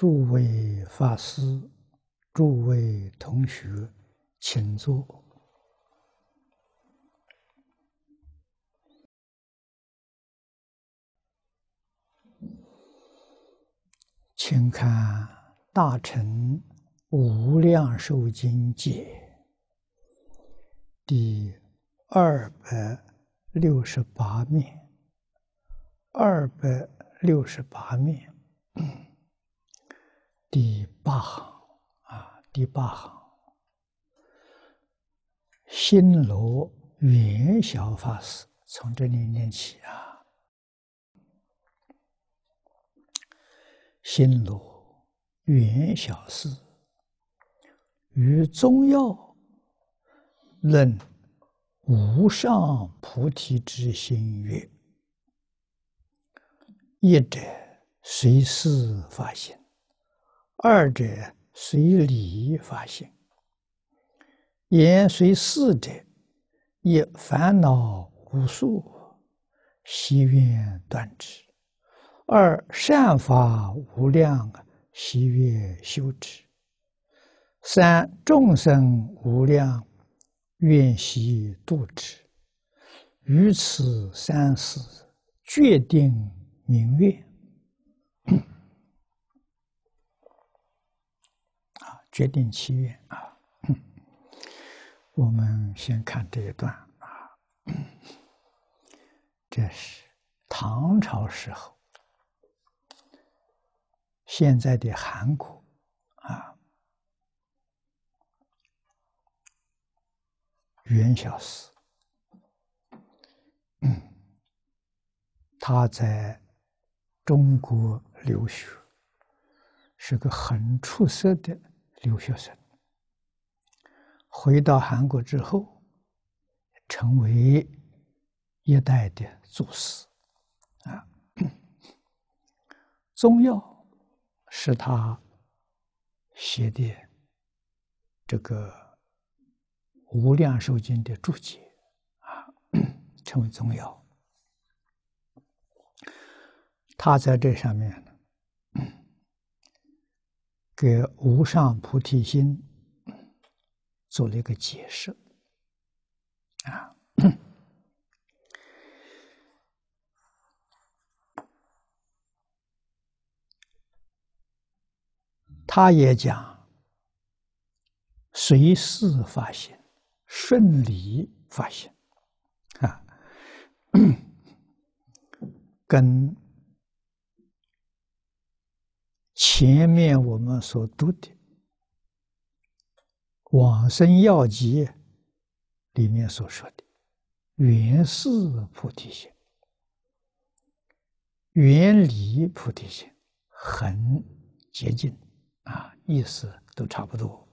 诸位法师、诸位同学，请坐。请看《大乘无量寿经解》第二百六十八面，二百六十八面。第八行啊，第八行，新罗元晓法师从这里念起啊。新罗元晓寺于中药论无上菩提之心曰：一者随事发心。二者随理发现，言随事者，一烦恼无数，希愿断之；二善法无量，希愿修之；三众生无量，愿习度之。于此三事，决定明愿。决定祈愿啊！我们先看这一段啊，这是唐朝时候，现在的韩国啊，元小寺，他在中国留学，是个很出色的。留学生回到韩国之后，成为一代的祖师啊。中药是他写的这个《无量寿经》的注解啊，成为中药。他在这上面。给无上菩提心做了一个解释啊，他也讲随事发现，顺理发现啊，跟。前面我们所读的《往生要集》里面所说的“原是菩提心”“原理菩提心”很接近啊，意思都差不多。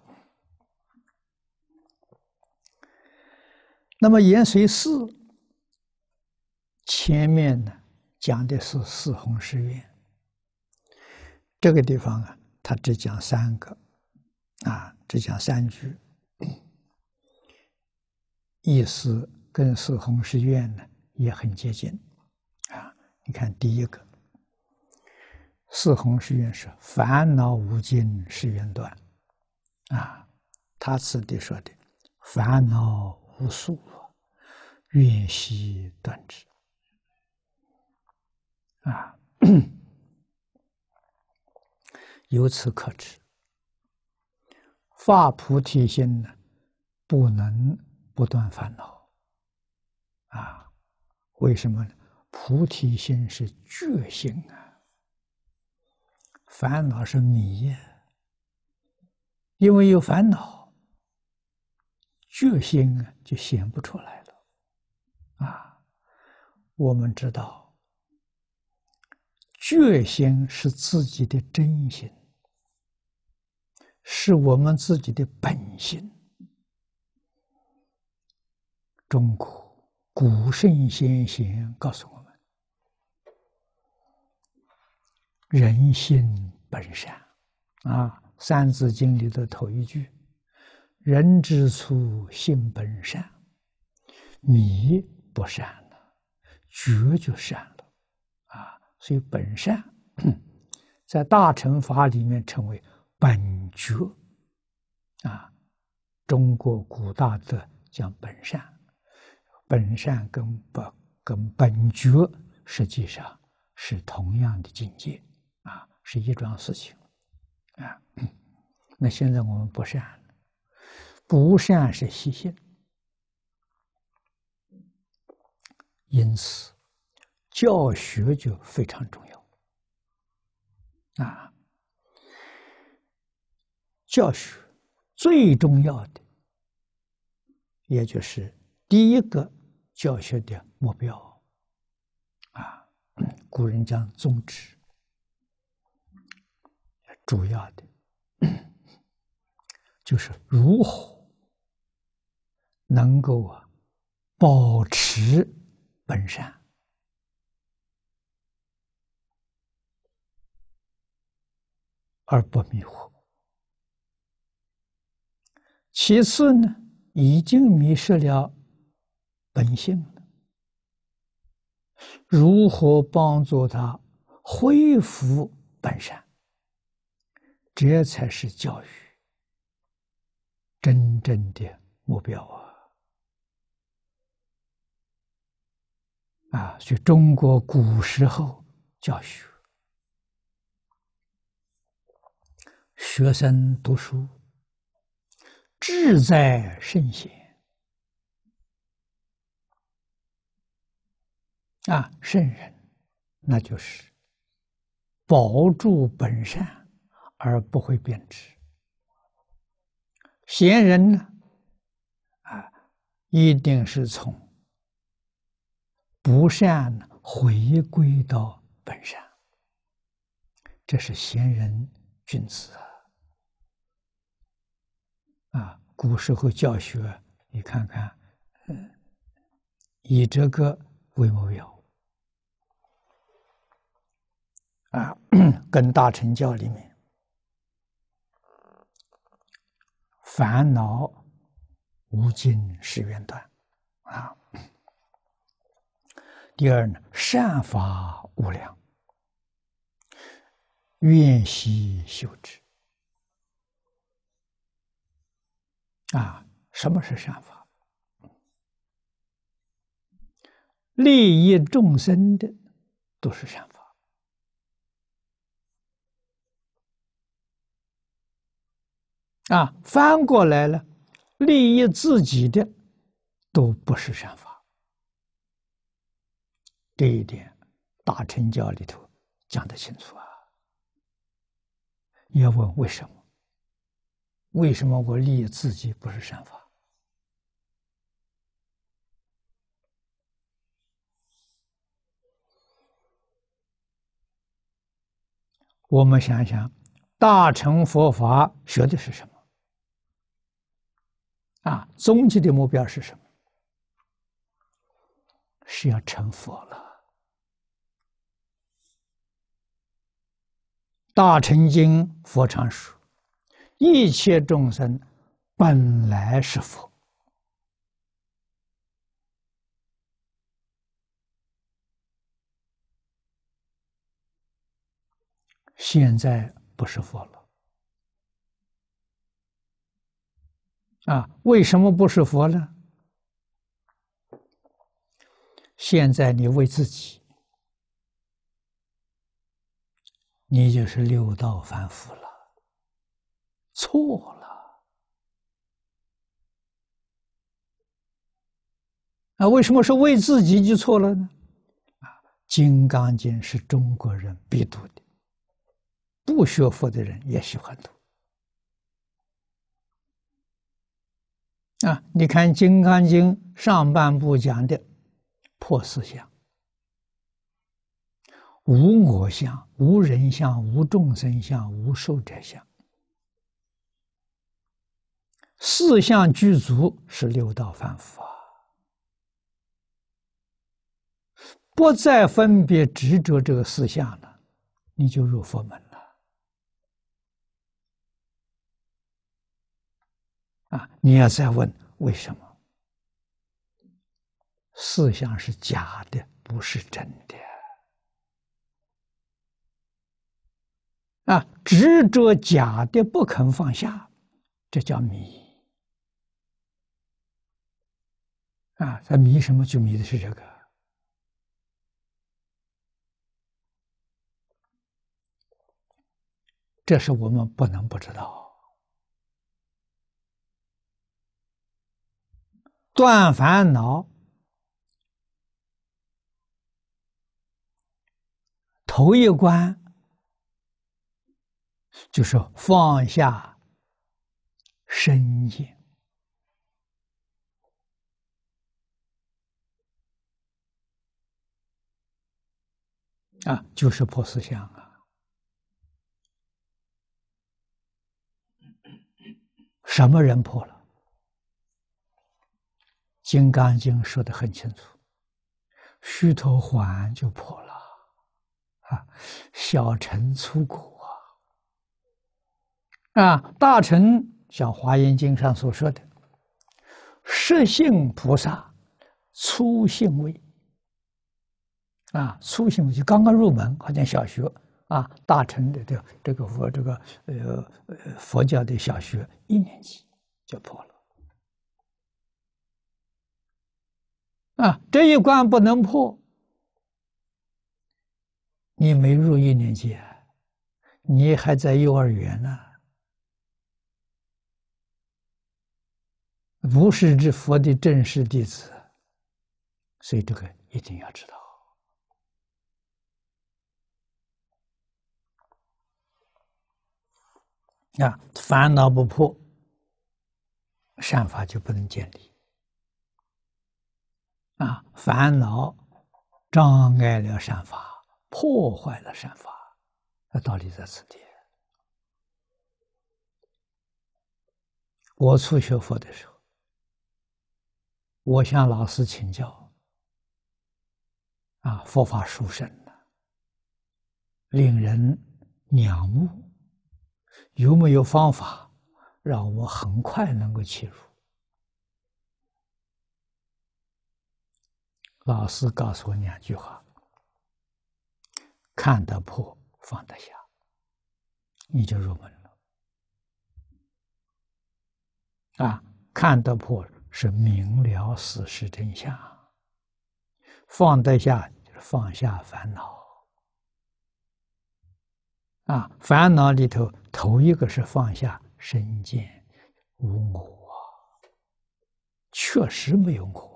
那么“延绥寺”前面呢讲的是四弘誓愿。这个地方啊，他只讲三个，啊，只讲三句，意思跟四弘誓愿呢也很接近，啊，你看第一个，四弘誓愿是烦恼无尽誓愿断，啊，他此地说的烦恼无数，愿悉断之，啊。由此可知，发菩提心呢，不能不断烦恼。啊，为什么呢？菩提心是觉性啊，烦恼是迷呀。因为有烦恼，觉性啊就显不出来了。啊，我们知道，觉性是自己的真心。是我们自己的本性。中国古圣先贤告诉我们：“人性本善。”啊，《三字经》里的头一句：“人之初，性本善。”你不善了，觉就善了。啊，所以本善 在大乘法里面称为本觉，啊，中国古大德讲本善，本善跟本跟本觉实际上是同样的境界，啊，是一桩事情，啊，那现在我们不善，不善是习性，因此教学就非常重要。啊，教学最重要的，也就是第一个教学的目标啊，古人讲宗旨，主要的 就是如何能够啊保持本善。而不迷惑。其次呢，已经迷失了本性了。如何帮助他恢复本善？这才是教育真正的目标啊！啊，所以中国古时候教学。学生读书，志在圣贤。啊，圣人，那就是保住本善而不会变质；贤人呢，啊，一定是从不善回归到本善，这是贤人君子啊。啊，古时候教学，你看看，嗯，以这个为目标，啊，跟大乘教里面，烦恼无尽是缘断，啊，第二呢，善法无量，愿习修之。啊，什么是善法？利益众生的都是善法。啊，翻过来了，利益自己的都不是善法。这一点，大乘教里头讲得清楚啊。要问为什么？为什么我利益自己不是善法？我们想一想，大乘佛法学的是什么？啊，终极的目标是什么？是要成佛了。大乘经佛常说。一切众生本来是佛，现在不是佛了。啊，为什么不是佛呢？现在你为自己，你就是六道凡夫了。错了啊！为什么说为自己就错了呢？啊，《金刚经》是中国人必读的，不学佛的人也喜欢读。啊，你看《金刚经》上半部讲的破四相：无我相、无人相、无众生相、无寿者相。四相具足是六道凡夫啊，不再分别执着这个四相了，你就入佛门了。啊，你要再问为什么？四相是假的，不是真的。啊，执着假的不肯放下，这叫迷。啊，他迷什么？就迷的是这个。这是我们不能不知道。断烦恼，头一关就是放下身见啊，就是破思想啊。什么人破了？《金刚经》说的很清楚，须陀环就破了，啊，小乘粗果啊，啊，大乘像《华严经》上所说的，实性菩萨粗性位，啊，粗性位就刚刚入门，好像小学。啊，大乘的这这个佛这个呃呃佛教的小学一年级就破了，啊，这一关不能破，你没入一年级，你还在幼儿园呢，不是这佛的正式弟子，所以这个一定要知道。啊，烦恼不破，善法就不能建立。啊，烦恼障碍了善法，破坏了善法，那道理在此地。我初学佛的时候，我向老师请教，啊，佛法殊胜的，令人仰慕。有没有方法让我很快能够切入？老师告诉我两句话：看得破，放得下，你就入门了。啊，看得破是明了事实真相，放得下就是放下烦恼。啊，烦恼里头头一个是放下身见无我，确实没有我。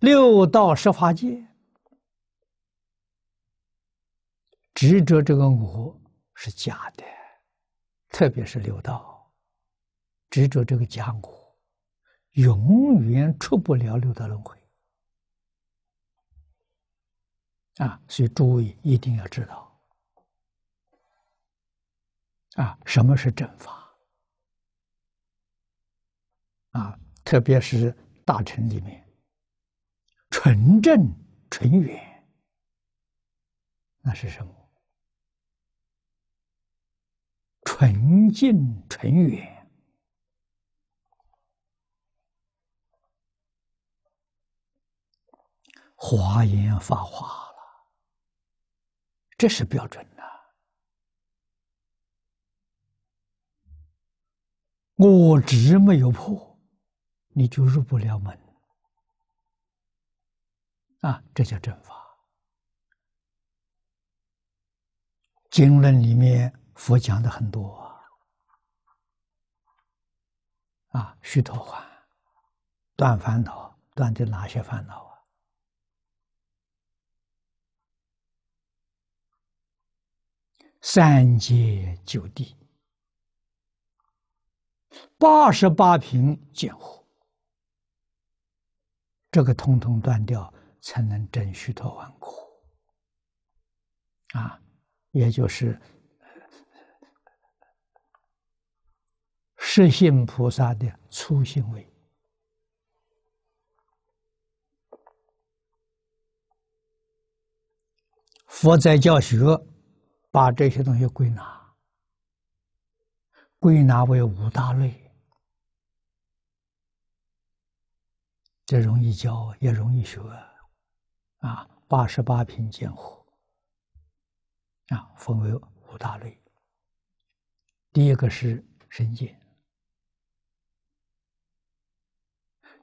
六道十法界执着这个我是假的，特别是六道执着这个假我。永远出不了六道轮回啊！所以诸位一定要知道啊，什么是正法啊？特别是大乘里面，纯正纯远，那是什么？纯净纯远。华严发华了，这是标准的。我执没有破，你就入不了门啊！这叫正法。经论里面佛讲的很多啊，虚陀洹断烦恼，断的哪些烦恼啊？三界九地，八十八品见护，这个通通断掉，才能证虚脱万苦。啊，也就是实性菩萨的初心位。佛在教学。把这些东西归纳，归纳为五大类。这容易教，也容易学啊。八十八品见惑啊，分为五大类。第一个是身见，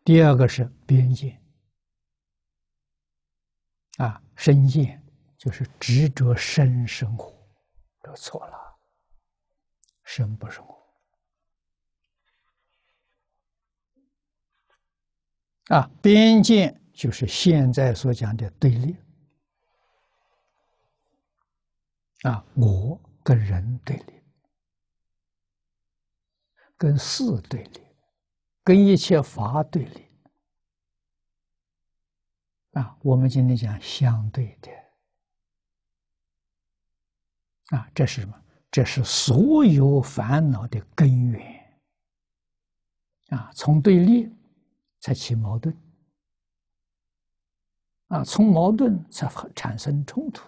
第二个是边见。啊，身见就是执着身生活，都错了，身不是我。啊，边界就是现在所讲的对立。啊，我跟人对立，跟事对立，跟一切法对立。啊，我们今天讲相对的。啊，这是什么？这是所有烦恼的根源。啊，从对立。才起矛盾啊，从矛盾才产生冲突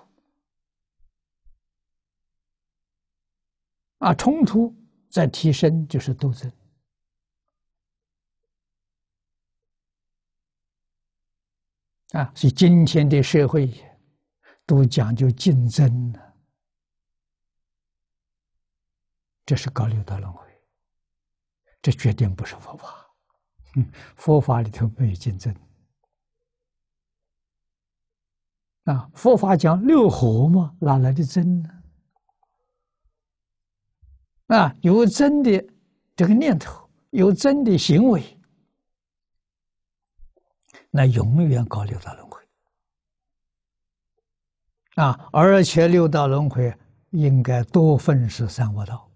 啊，冲突再提升就是斗争啊，所以今天的社会都讲究竞争了，这是搞六道轮回，这决定不是佛法。嗯，佛法里头没有竞争啊！佛法讲六合嘛，哪来的真呢？啊，有真的这个念头，有真的行为，那永远搞六道轮回啊！而且六道轮回应该多分是三恶道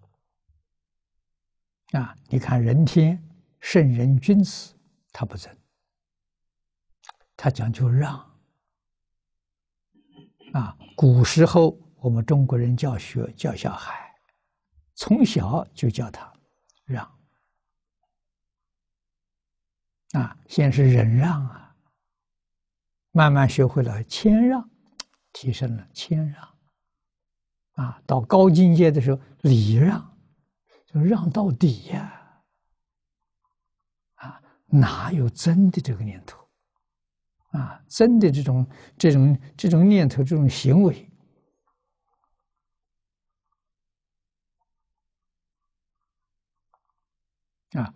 啊！你看人天。圣人君子，他不争，他讲究让。啊，古时候我们中国人教学教小孩，从小就教他让。啊，先是忍让啊，慢慢学会了谦让，提升了谦让。啊，到高境界的时候，礼让，让到底呀。啊哪有真的这个念头啊？真的这种这种这种念头、这种行为啊？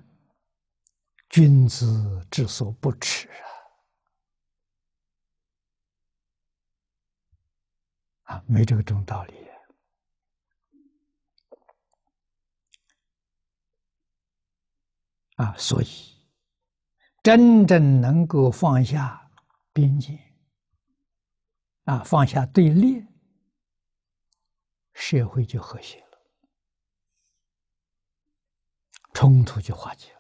君子之所不耻啊！啊，没这个种道理啊，所以。真正能够放下边界，啊，放下对立，社会就和谐了，冲突就化解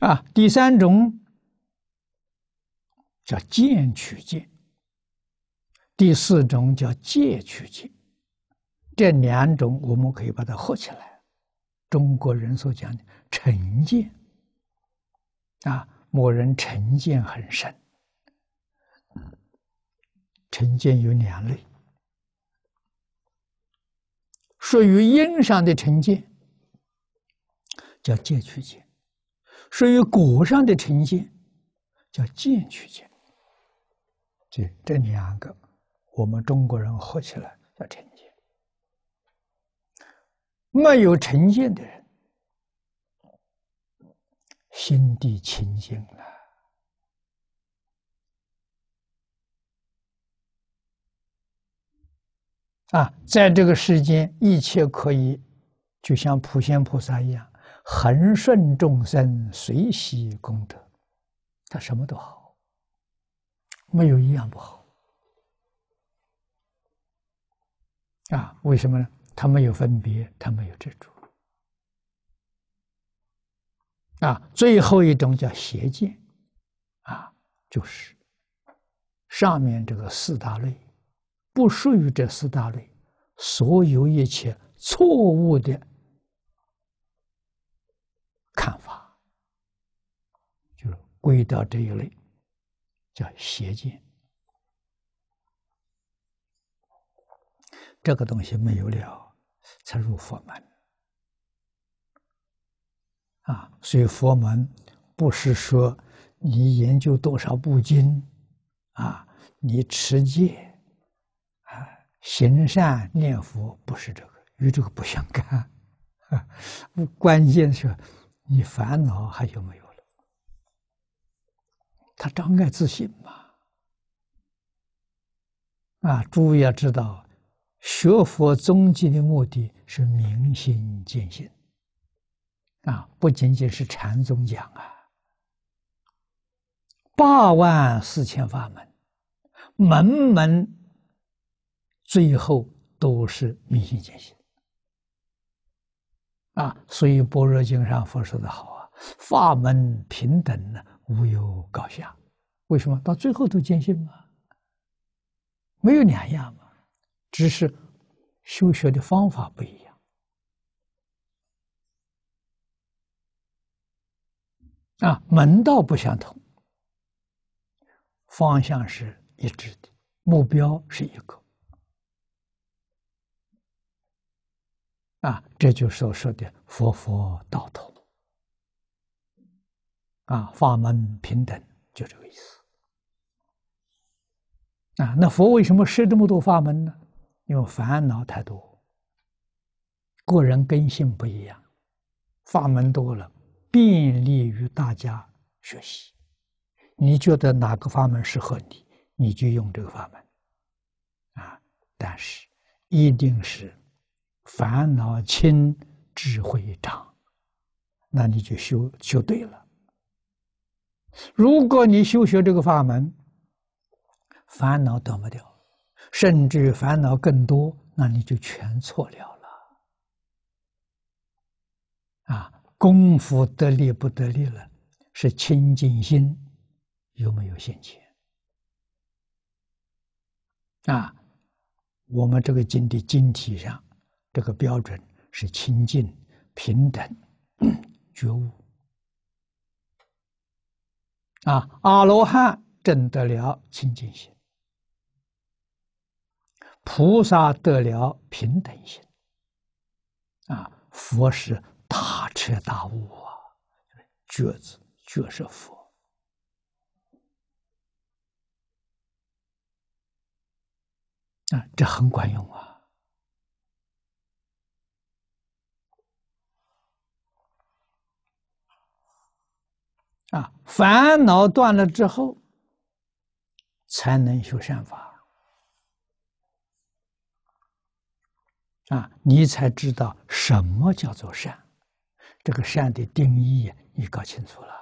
了。啊，第三种叫见取见，第四种叫戒取见，这两种我们可以把它合起来。中国人所讲的成见啊，某人成见很深。成见有两类，属于因上的成见，叫戒取见；属于果上的成见，叫见取见。这这两个，我们中国人合起来叫成见。没有成见的人，心地清净了啊！在这个世间，一切可以，就像普贤菩萨一样，恒顺众生，随喜功德，他什么都好，没有一样不好啊！为什么呢？他没有分别，他没有执着，啊，最后一种叫邪见，啊，就是上面这个四大类，不属于这四大类，所有一切错误的看法，就是归到这一类，叫邪见。这个东西没有了。才入佛门啊，所以佛门不是说你研究多少部经，啊，你持戒，啊，行善念佛，不是这个，与这个不相干。啊，关键是，你烦恼还有没有了？他障碍自信嘛。啊，诸位要知道，学佛终极的目的是明心见性。啊，不仅仅是禅宗讲啊，八万四千法门，门门最后都是明心见性。啊，所以《般若经》上佛说的好啊，法门平等呢，无有高下。为什么到最后都见性嘛？没有两样嘛，只是修学的方法不一样。啊，门道不相同，方向是一致的，目标是一个。啊，这就所说的佛佛道同，啊，法门平等，就这个意思。啊，那佛为什么设这么多法门呢？因为烦恼太多，个人根性不一样，法门多了。便利于大家学习，你觉得哪个法门适合你，你就用这个法门，啊！但是一定是烦恼轻，智慧长，那你就修修对了。如果你修学这个法门，烦恼断不掉，甚至烦恼更多，那你就全错了了，啊！功夫得力不得力了，是清净心有没有现前？啊，我们这个经的经体上，这个标准是清净、平等、觉悟。啊，阿罗汉证得了清净心，菩萨得了平等心。啊，佛是。大彻大悟啊，觉子觉是佛啊，这很管用啊！啊，烦恼断了之后，才能修善法啊，你才知道什么叫做善。这个善的定义，你搞清楚了。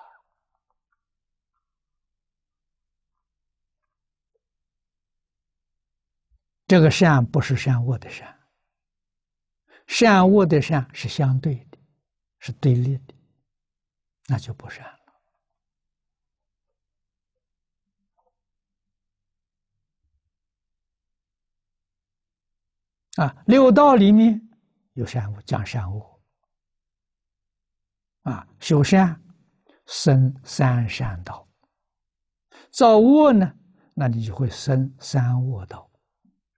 这个善不是善恶的善，善恶的善是相对的，是对立的，那就不善了。啊，六道里面有善恶，讲善恶。啊，修善生三善道，造恶呢，那你就会生三恶道，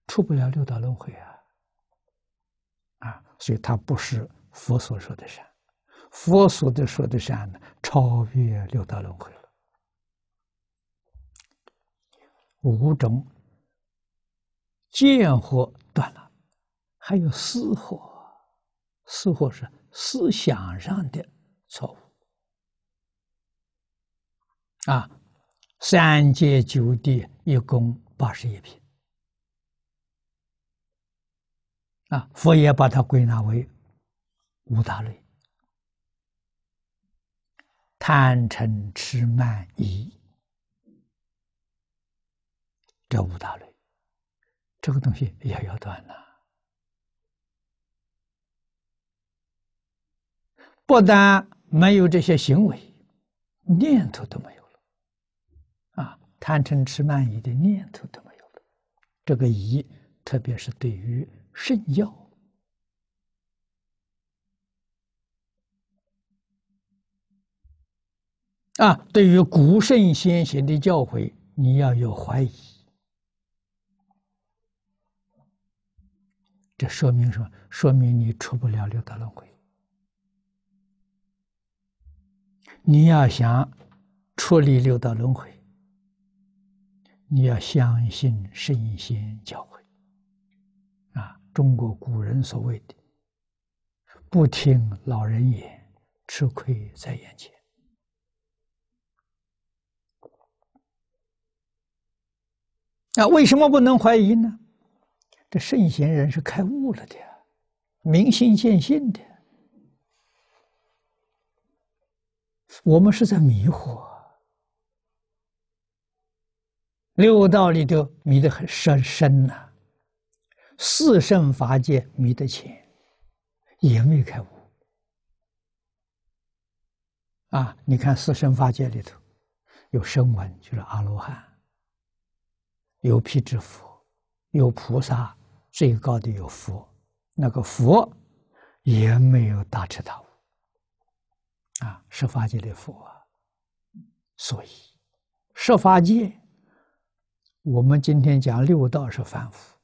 出不了六道轮回啊！啊，所以它不是佛所说的善，佛所的说的善呢，超越六道轮回了。五种见惑断了，还有思惑，思惑是思想上的。错误啊！三界九地一共八十一品啊，佛也把它归纳为五大类：贪嗔痴慢疑这五大类，这个东西也要断了。不但没有这些行为，念头都没有了，啊，贪嗔痴慢疑的念头都没有了。这个疑，特别是对于圣教，啊，对于古圣先贤的教诲，你要有怀疑。这说明什么？说明你出不了六道轮回。你要想处理六道轮回，你要相信圣贤教诲。啊，中国古人所谓的“不听老人言，吃亏在眼前”。那为什么不能怀疑呢？这圣贤人是开悟了的，明心见性的。我们是在迷惑，六道里头迷得很深深呐，四圣法界迷得浅，也没开悟。啊，你看四圣法界里头，有声闻，就是阿罗汉；有辟支佛，有菩萨，最高的有佛。那个佛也没有大彻大悟。啊，十法界的佛，所以十法界，我们今天讲六道是凡夫。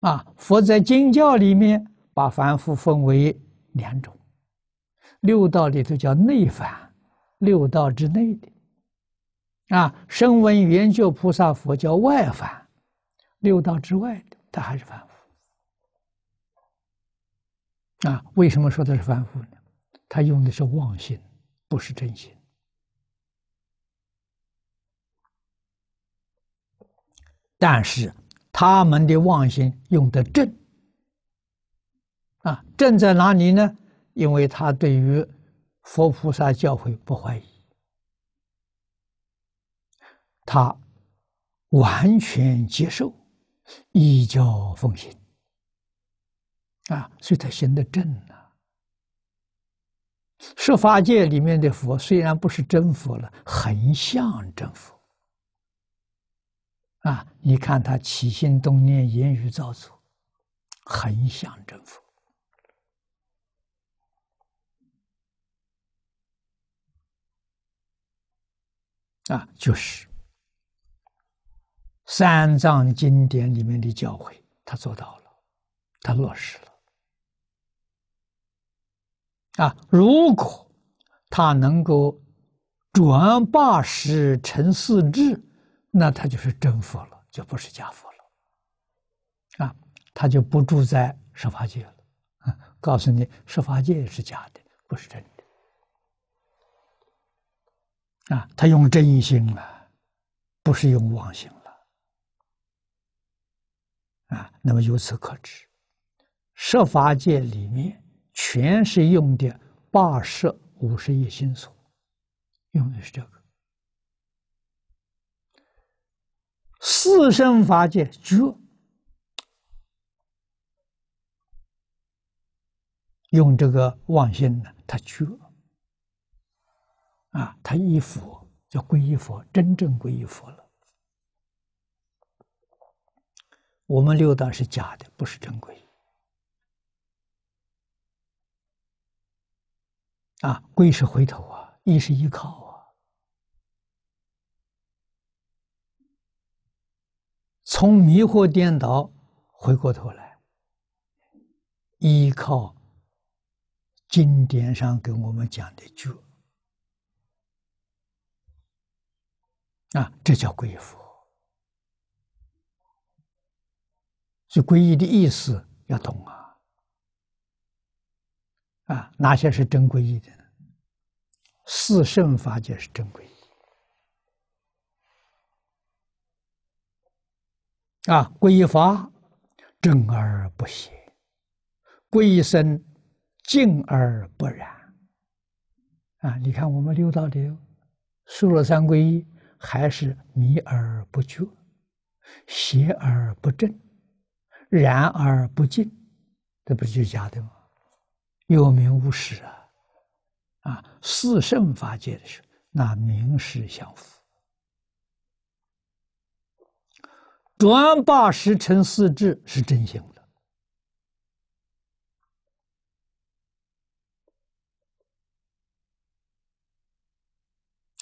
啊，佛在经教里面把凡夫分为两种，六道里头叫内凡，六道之内的。啊，声闻缘觉菩萨佛叫外凡，六道之外的，他还是凡夫。啊，为什么说他是凡夫呢？他用的是妄心，不是真心。但是他们的妄心用的正，啊，正在哪里呢？因为他对于佛菩萨教诲不怀疑，他完全接受，依教奉行。啊，所以他行得正呐。设法界里面的佛虽然不是真佛了，很像真佛。啊，你看他起心动念、言语造作，很像真佛。啊，就是三藏经典里面的教诲，他做到了，他落实了。啊，如果他能够转八十成四智，那他就是真佛了，就不是假佛了。啊，他就不住在十法界了。啊，告诉你，十法界是假的，不是真的。啊，他用真心了，不是用妄心了。啊，那么由此可知，十法界里面。全是用的八十五十亿心所，用的是这个四生法界觉，用这个妄心呢，他觉啊，他依佛叫皈依佛，真正皈依佛了。我们六道是假的，不是真皈依。啊，归是回头啊，依是依靠啊。从迷惑颠倒回过头来，依靠经典上给我们讲的觉啊，这叫皈佛。所以皈依的意思要懂啊。啊，哪些是真皈依的呢？四圣法界是真皈依。啊，皈依法正而不邪，皈依僧静而不染。啊，你看我们六道里，说了三皈依，还是迷而不觉，邪而不正，然而不净，这不是就假的吗？有名无实啊！啊，四圣法界的时候，那名实相符。转八十成四智是真心的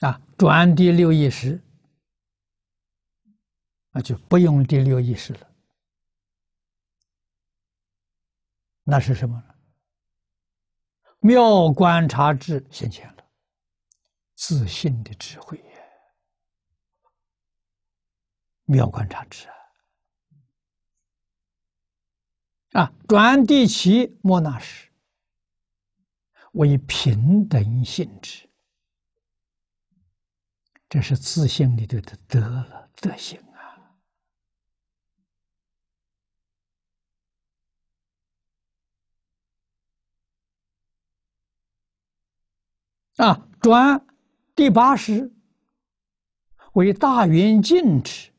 啊，转第六意识那，就不用第六意识了。那是什么呢？妙观察智现前了，自信的智慧呀！妙观察智啊！啊，转地起莫那时，为平等性质，这是自信里头的德了，德行。啊，转第八识为大圆镜智，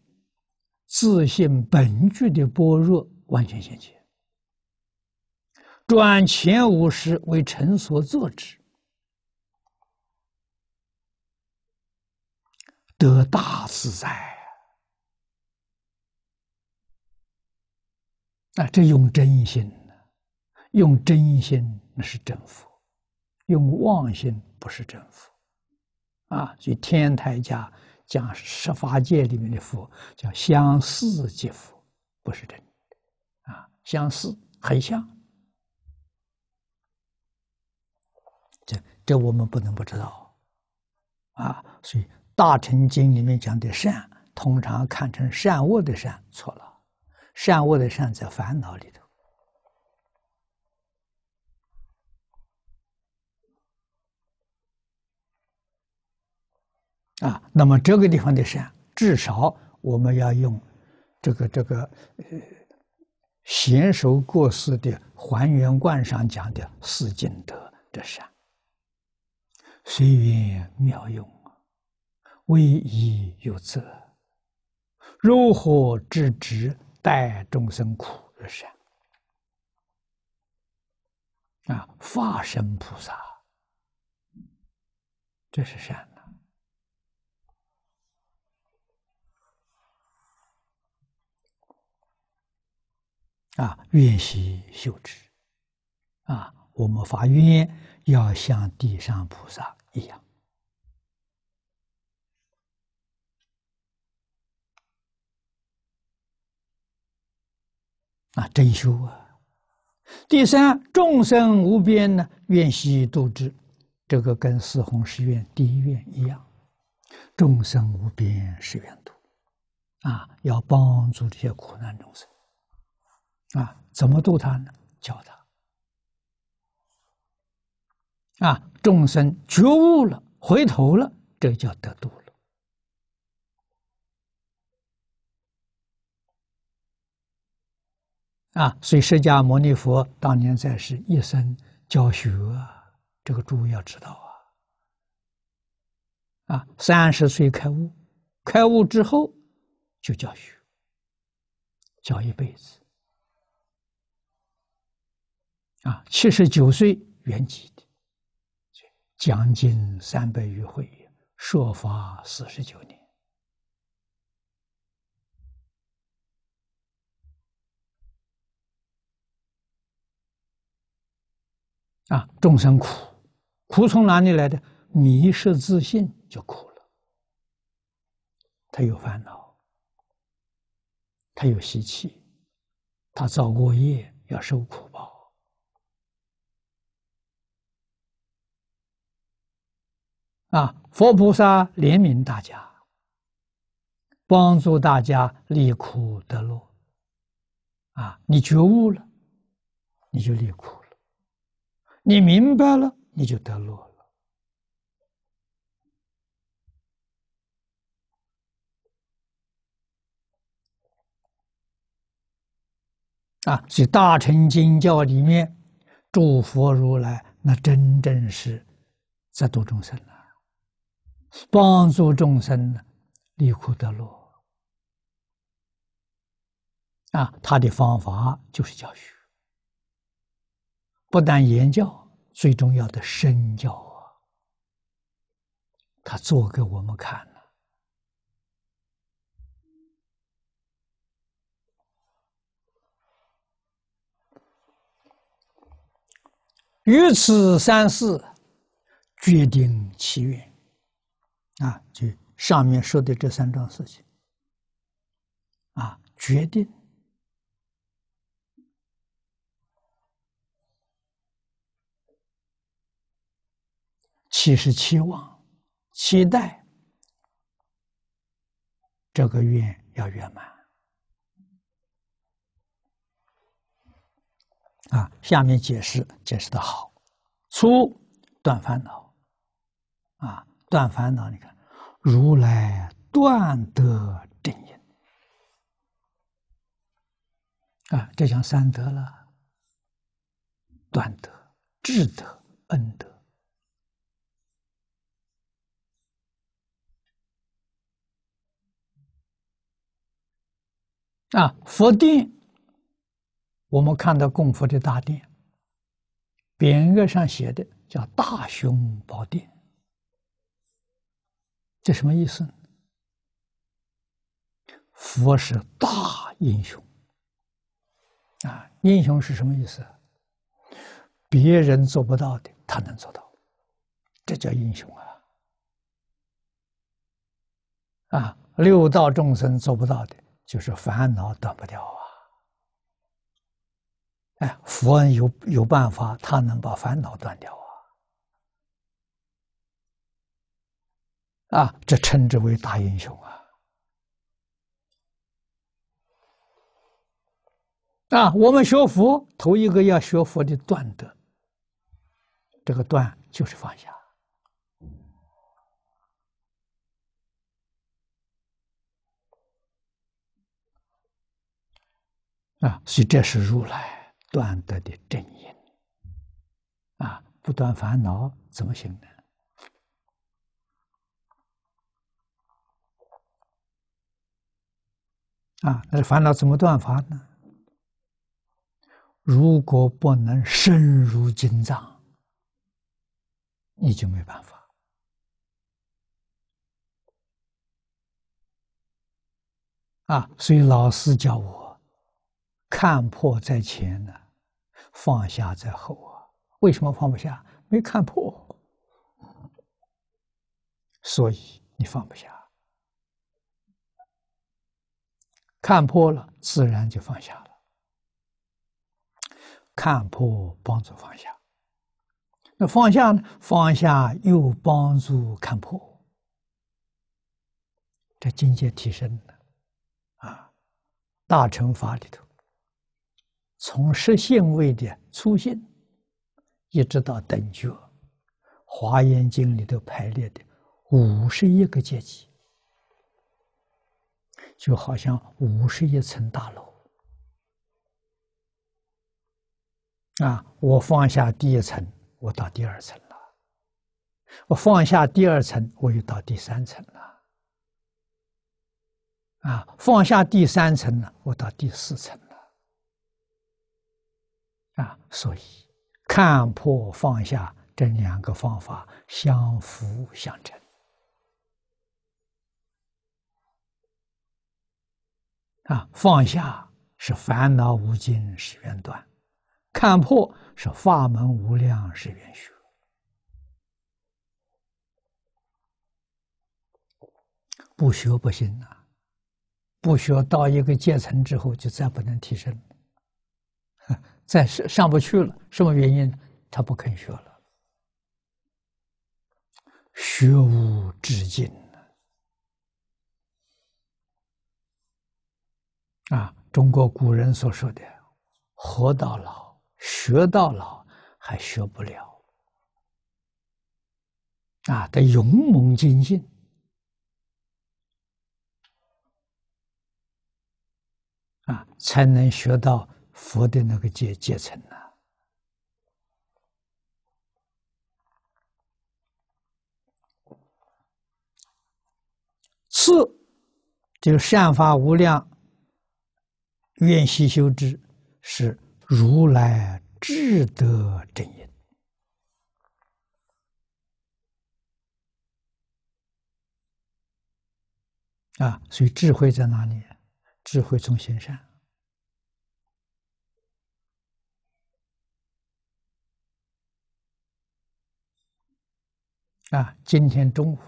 自性本具的般若完全现前；转前五识为成所作之，得大自在。啊，这用真心呢用真心那是真佛，用妄心。不是真佛，啊，所以天台家讲十法界里面的佛叫相似即佛，不是真，啊，相似很像，这这我们不能不知道，啊，所以《大乘经》里面讲的善，通常看成善恶的善，错了，善恶的善在烦恼里头。啊，那么这个地方的善，至少我们要用这个这个呃娴熟过世的还原观上讲的四尽德的善，随缘妙用，为义有责，如何制止待众生苦的善？啊，化身菩萨，这是善。啊，愿习修持，啊，我们发愿要像地上菩萨一样，啊，真修啊！第三，众生无边呢，愿习度之，这个跟四弘誓愿第一愿一样，众生无边誓愿度，啊，要帮助这些苦难众生。啊，怎么度他呢？教他啊，众生觉悟了，回头了，这叫得度了。啊，所以释迦牟尼佛当年在世一生教学，这个诸位要知道啊。啊，三十岁开悟，开悟之后就教学，教一辈子。啊，七十九岁圆寂的，将近三百余回，说法四十九年。啊，众生苦，苦从哪里来的？迷失自信就苦了。他有烦恼，他有习气，他造过业，要受苦报。啊！佛菩萨怜悯大家，帮助大家离苦得乐。啊，你觉悟了，你就离苦了；你明白了，你就得乐了。啊，所以大乘经教里面，诸佛如来那真正是在度众生了。帮助众生呢，离苦得乐啊！他的方法就是教学，不但言教，最重要的身教啊，他做给我们看了。于此三事，决定其愿。啊，就上面说的这三桩事情，啊，决定其实期望、期待这个愿要圆满。啊，下面解释解释的好。初断烦恼，啊，断烦恼，你看，如来断得正因，啊，这讲三德了，断德、智德、恩德。啊，佛殿，我们看到供佛的大殿，匾额上写的叫“大雄宝殿”，这什么意思？佛是大英雄啊！英雄是什么意思？别人做不到的，他能做到，这叫英雄啊！啊，六道众生做不到的。就是烦恼断不掉啊！哎，佛有有办法，他能把烦恼断掉啊！啊，这称之为大英雄啊！啊，我们学佛，头一个要学佛的断德，这个断就是放下。啊，所以这是如来断德的正因。啊，不断烦恼怎么行呢？啊，那烦恼怎么断法呢？如果不能深入经藏，你就没办法。啊，所以老师教我。看破在前呢，放下在后啊！为什么放不下？没看破，所以你放不下。看破了，自然就放下了。看破帮助放下，那放下呢？放下又帮助看破，这境界提升了啊！大乘法里头。从实性位的初性，一直到等觉，《华严经》里头排列的五十一个阶级，就好像五十一层大楼。啊，我放下第一层，我到第二层了；我放下第二层，我又到第三层了。啊，放下第三层了，我到第四层了。啊，所以看破放下这两个方法相辅相成。啊，放下是烦恼无尽是缘断，看破是法门无量是缘虚。不学不行啊！不学到一个阶层之后，就再不能提升。再上上不去了，什么原因？他不肯学了，学无止境啊！中国古人所说的“活到老，学到老”，还学不了啊！得勇猛精进啊，才能学到。佛的那个阶阶层呢？次就善法无量，愿悉修之，是如来智德真因啊！所以智慧在哪里？智慧从心善。啊，今天中午，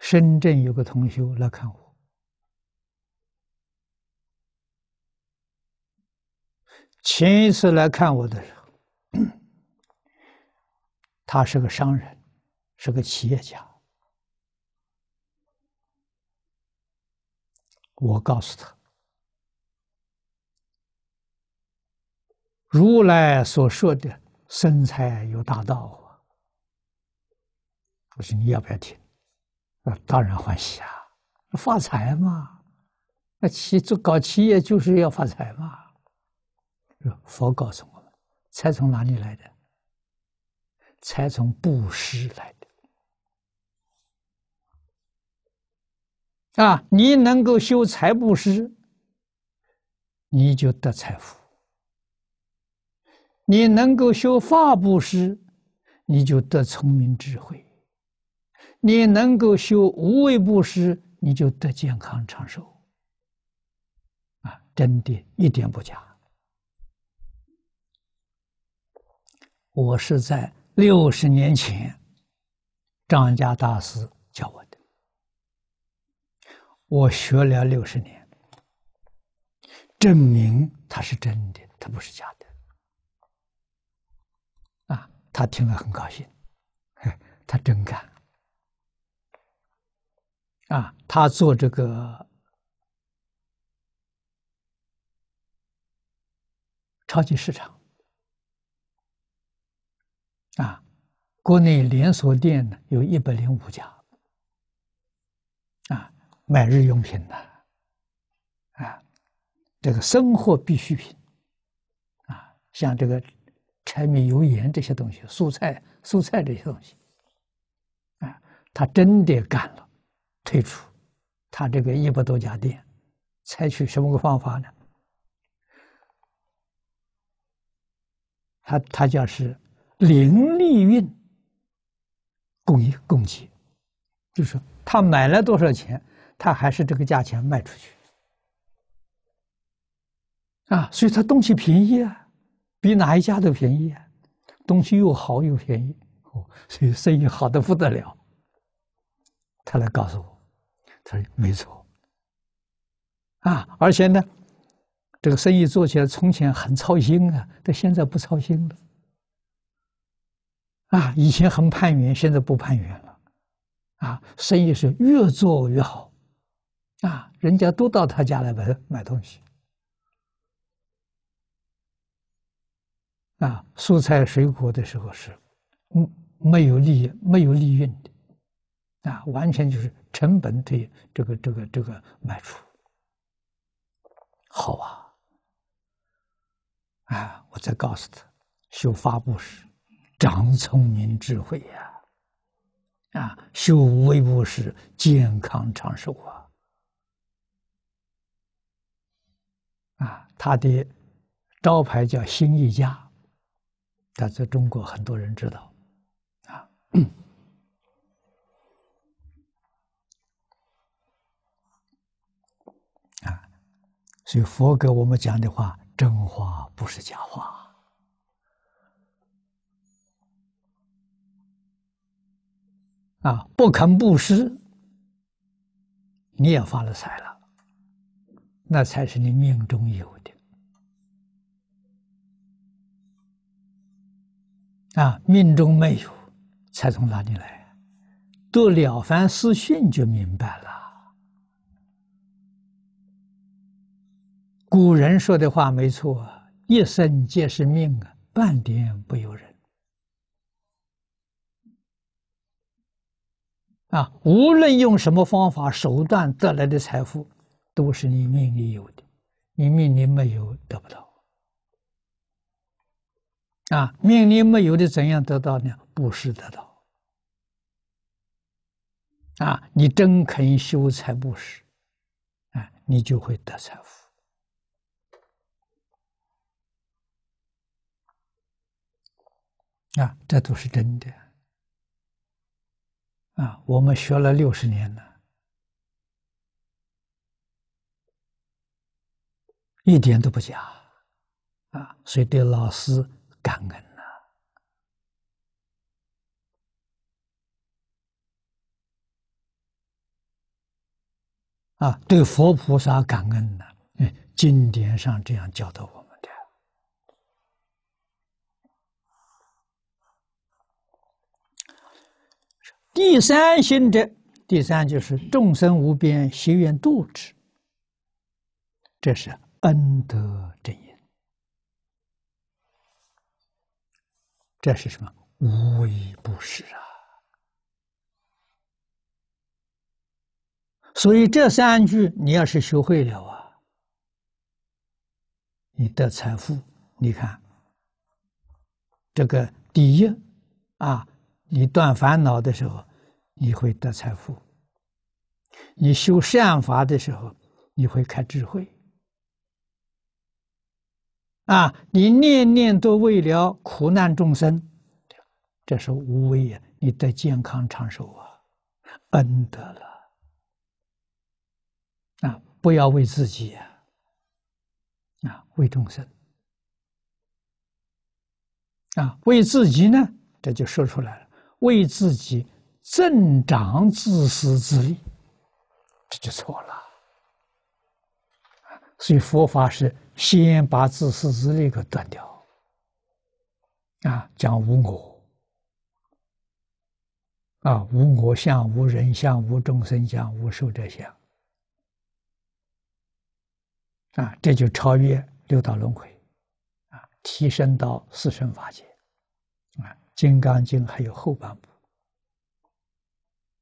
深圳有个同学来看我，前一次来看我的时候，他是个商人，是个企业家。我告诉他，如来所说的生财有大道啊！我说你要不要听？啊，当然欢喜啊，发财嘛！那企做搞企业就是要发财嘛。佛告诉我们，财从哪里来的？财从布施来的。啊，你能够修财布施，你就得财富；你能够修法布施，你就得聪明智慧；你能够修无为布施，你就得健康长寿。啊，真的，一点不假。我是在六十年前，张家大师教我的，我学了六十年，证明他是真的，他不是假的。啊，他听了很高兴，他真干。啊，他做这个超级市场。啊，国内连锁店呢有一百零五家，啊，卖日用品的，啊，这个生活必需品，啊，像这个柴米油盐这些东西，蔬菜、蔬菜这些东西，啊，他真的干了，退出，他这个一百多家店，采取什么个方法呢？他他叫是。零利润供应供给，就是他买了多少钱，他还是这个价钱卖出去啊，所以他东西便宜啊，比哪一家都便宜啊，东西又好又便宜，哦，所以生意好的不得了。他来告诉我，他说没错。啊，而且呢，这个生意做起来从前很操心啊，但现在不操心了。啊，以前很攀缘，现在不攀缘了，啊，生意是越做越好，啊，人家都到他家来买买东西，啊，蔬菜水果的时候是，嗯，没有利没有利润的，啊，完全就是成本对这个这个这个卖出，好啊，啊，我再告诉他，修发布施。长聪明智慧呀，啊，修无为布施，健康长寿啊，啊，他的招牌叫新一家，他在中国很多人知道，啊，啊，所以佛给我们讲的话，真话不是假话。啊，不肯布施，你也发了财了，那才是你命中有的。啊，命中没有，财从哪里来？读了凡四训就明白了。古人说的话没错，一生皆是命啊，半点不由人。啊，无论用什么方法手段得来的财富，都是你命里有的，你命里没有得不到。啊，命里没有的怎样得到呢？不是得到。啊，你真肯修财布施，啊，你就会得财富。啊，这都是真的。啊，我们学了六十年了，一点都不假，啊，所以对老师感恩呐，啊，对佛菩萨感恩呐，经典上这样教导我们的，第三心者，第三就是众生无边誓愿度之，这是恩德正因，这是什么？无为不是啊！所以这三句，你要是学会了啊，你得财富。你看，这个第一啊，你断烦恼的时候，你会得财富；你修善法的时候，你会开智慧。啊，你念念都为了苦难众生，这是无为呀，你得健康长寿啊，恩德了。啊，不要为自己呀，啊，为众生。啊，为自己呢，这就说出来了，为自己增长自私自利，这就错了。所以佛法是先把自私自利给断掉，啊，讲无我，啊，无我相、无人相、无众生相、无寿者相，啊，这就超越六道轮回。啊提升到四圣法界，《金刚经》还有后半部，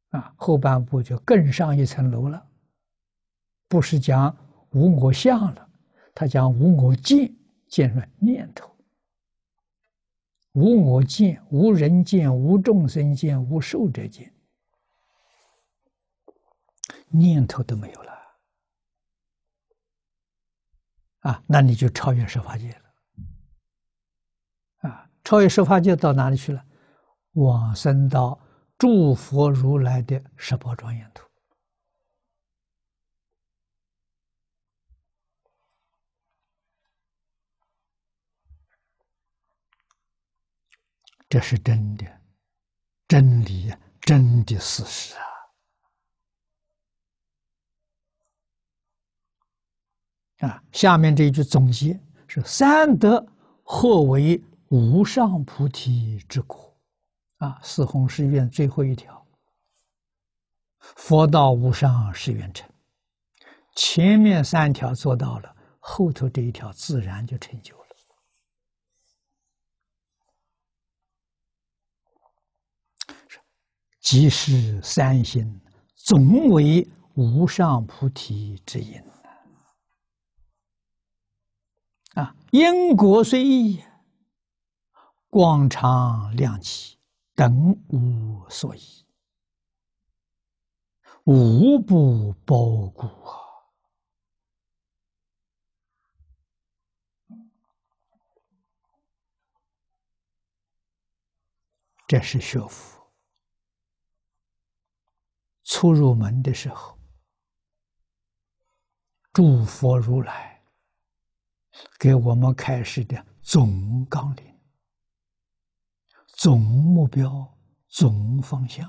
啊，后半部就更上一层楼了，不是讲无我相了，他讲无我见，见了念头？无我见，无人见，无众生见，无寿者见，念头都没有了，啊，那你就超越十法界了。超越十法界到哪里去了？往生到诸佛如来的十宝庄严土。这是真的，真理，真的事实啊！啊，下面这一句总结是：三德合为。无上菩提之果，啊，四弘誓愿最后一条，佛道无上誓愿成。前面三条做到了，后头这一条自然就成就了。即是三心，总为无上菩提之因。啊，因果虽异。光常亮起，等无所依，无不包裹！这是学佛初入门的时候，诸佛如来给我们开始的总纲领。总目标、总方向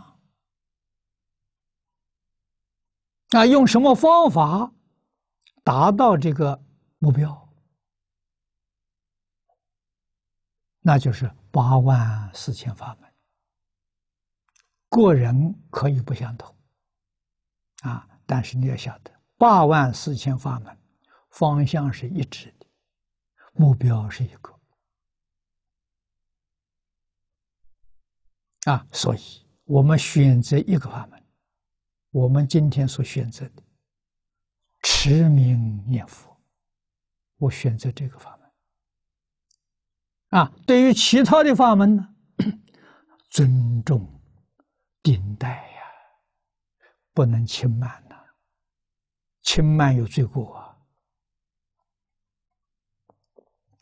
啊，用什么方法达到这个目标？那就是八万四千法门。个人可以不相同啊，但是你要晓得，八万四千法门方向是一致的，目标是一个。啊，所以我们选择一个法门，我们今天所选择的持名念佛，我选择这个法门。啊，对于其他的法门呢，尊重顶戴呀，不能轻慢呐，轻慢有罪过啊。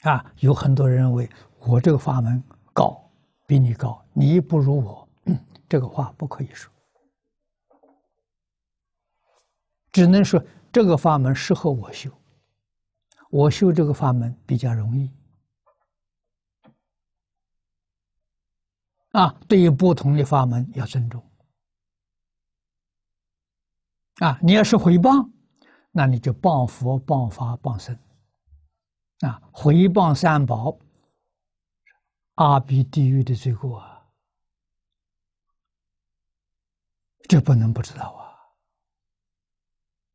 啊，有很多人认为我这个法门高。比你高，你不如我，这个话不可以说，只能说这个法门适合我修，我修这个法门比较容易。啊，对于不同的法门要尊重。啊，你要是回谤，那你就谤佛、谤法、谤僧。啊，回谤三宝。阿鼻地狱的罪过啊！这不能不知道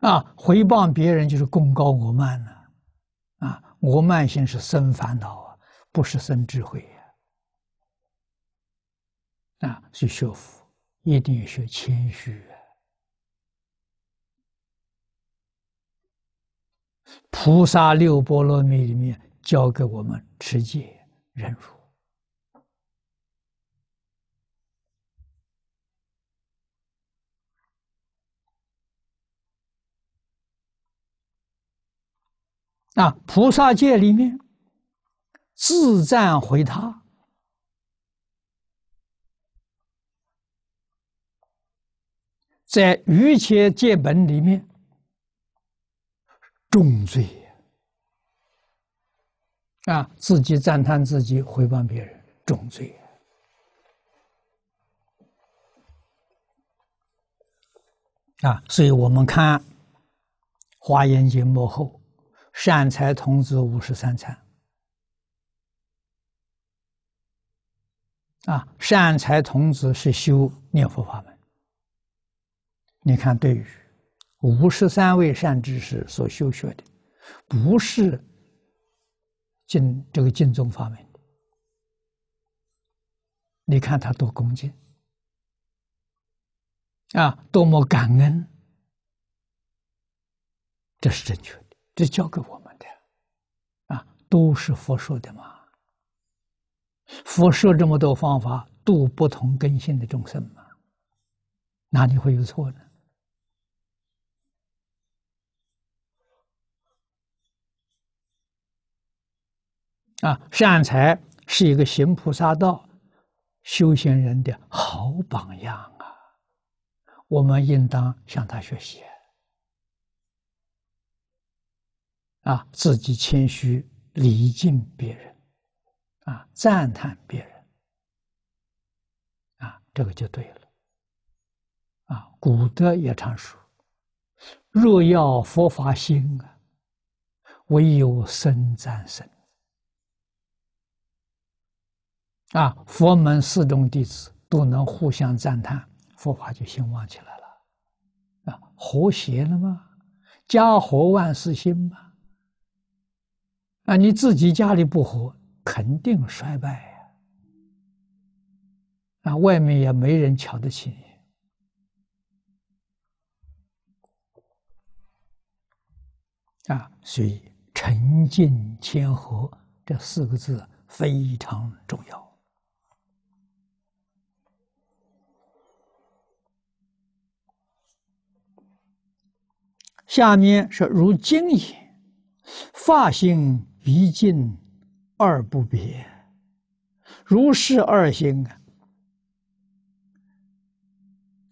啊！啊，回谤别人就是功高我慢呢，啊，我慢心是生烦恼啊，不是生智慧呀！啊，去学佛一定要学谦虚。菩萨六波罗蜜里面教给我们持戒、忍辱。啊，菩萨戒里面自赞回他，在瑜伽戒本里面重罪啊，自己赞叹自己，回谤别人，重罪啊！所以我们看《华严经》幕后。善财童子五十三参啊，善财童子是修念佛法门。你看，对于五十三位善知识所修学的，不是进这个净宗法门的。你看他多恭敬啊，多么感恩，这是正确的。这教给我们的，啊，都是佛说的嘛。佛说这么多方法度不同根性的众生嘛，哪里会有错呢？啊，善财是一个行菩萨道修行人的好榜样啊，我们应当向他学习。啊，自己谦虚礼敬别人，啊，赞叹别人，啊，这个就对了。啊，古德也常说：“若要佛法兴啊，唯有僧赞僧。”啊，佛门四众弟子都能互相赞叹，佛法就兴旺起来了。啊，和谐了吗？家和万事兴嘛。啊，你自己家里不和，肯定衰败呀！啊，外面也没人瞧得起你。啊，所以沉静谦和这四个字非常重要。下面是如今也，发心。一进二不别，如是二心啊，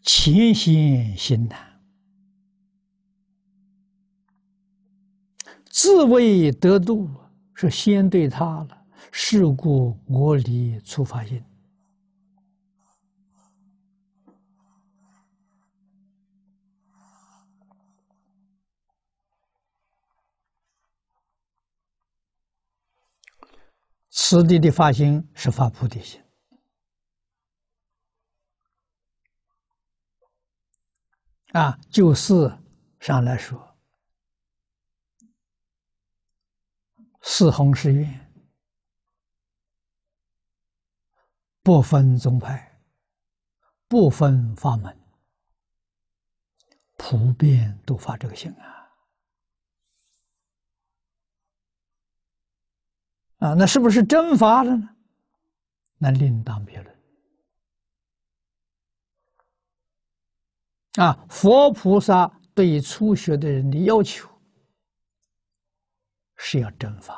前心心难，自谓得度是先对他了，是故我离出发心。此地的发心是发菩提心啊，就事上来说，四弘誓愿不分宗派，不分法门，普遍都发这个心啊。啊，那是不是真发了呢？那另当别论。啊，佛菩萨对初学的人的要求是要真发。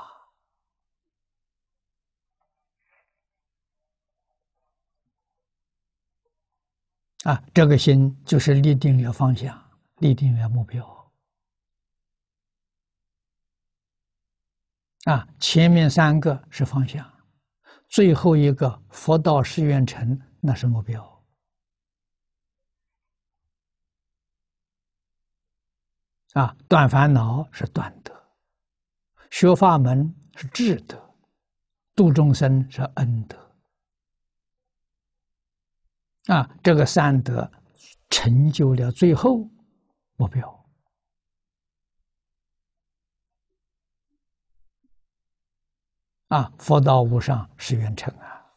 啊，这个心就是立定了方向，立定了目标。啊，前面三个是方向，最后一个佛道誓愿成，那是目标。啊，断烦恼是断德，学法门是智德，度众生是恩德。啊，这个三德成就了最后目标。啊，佛道无上是圆成啊！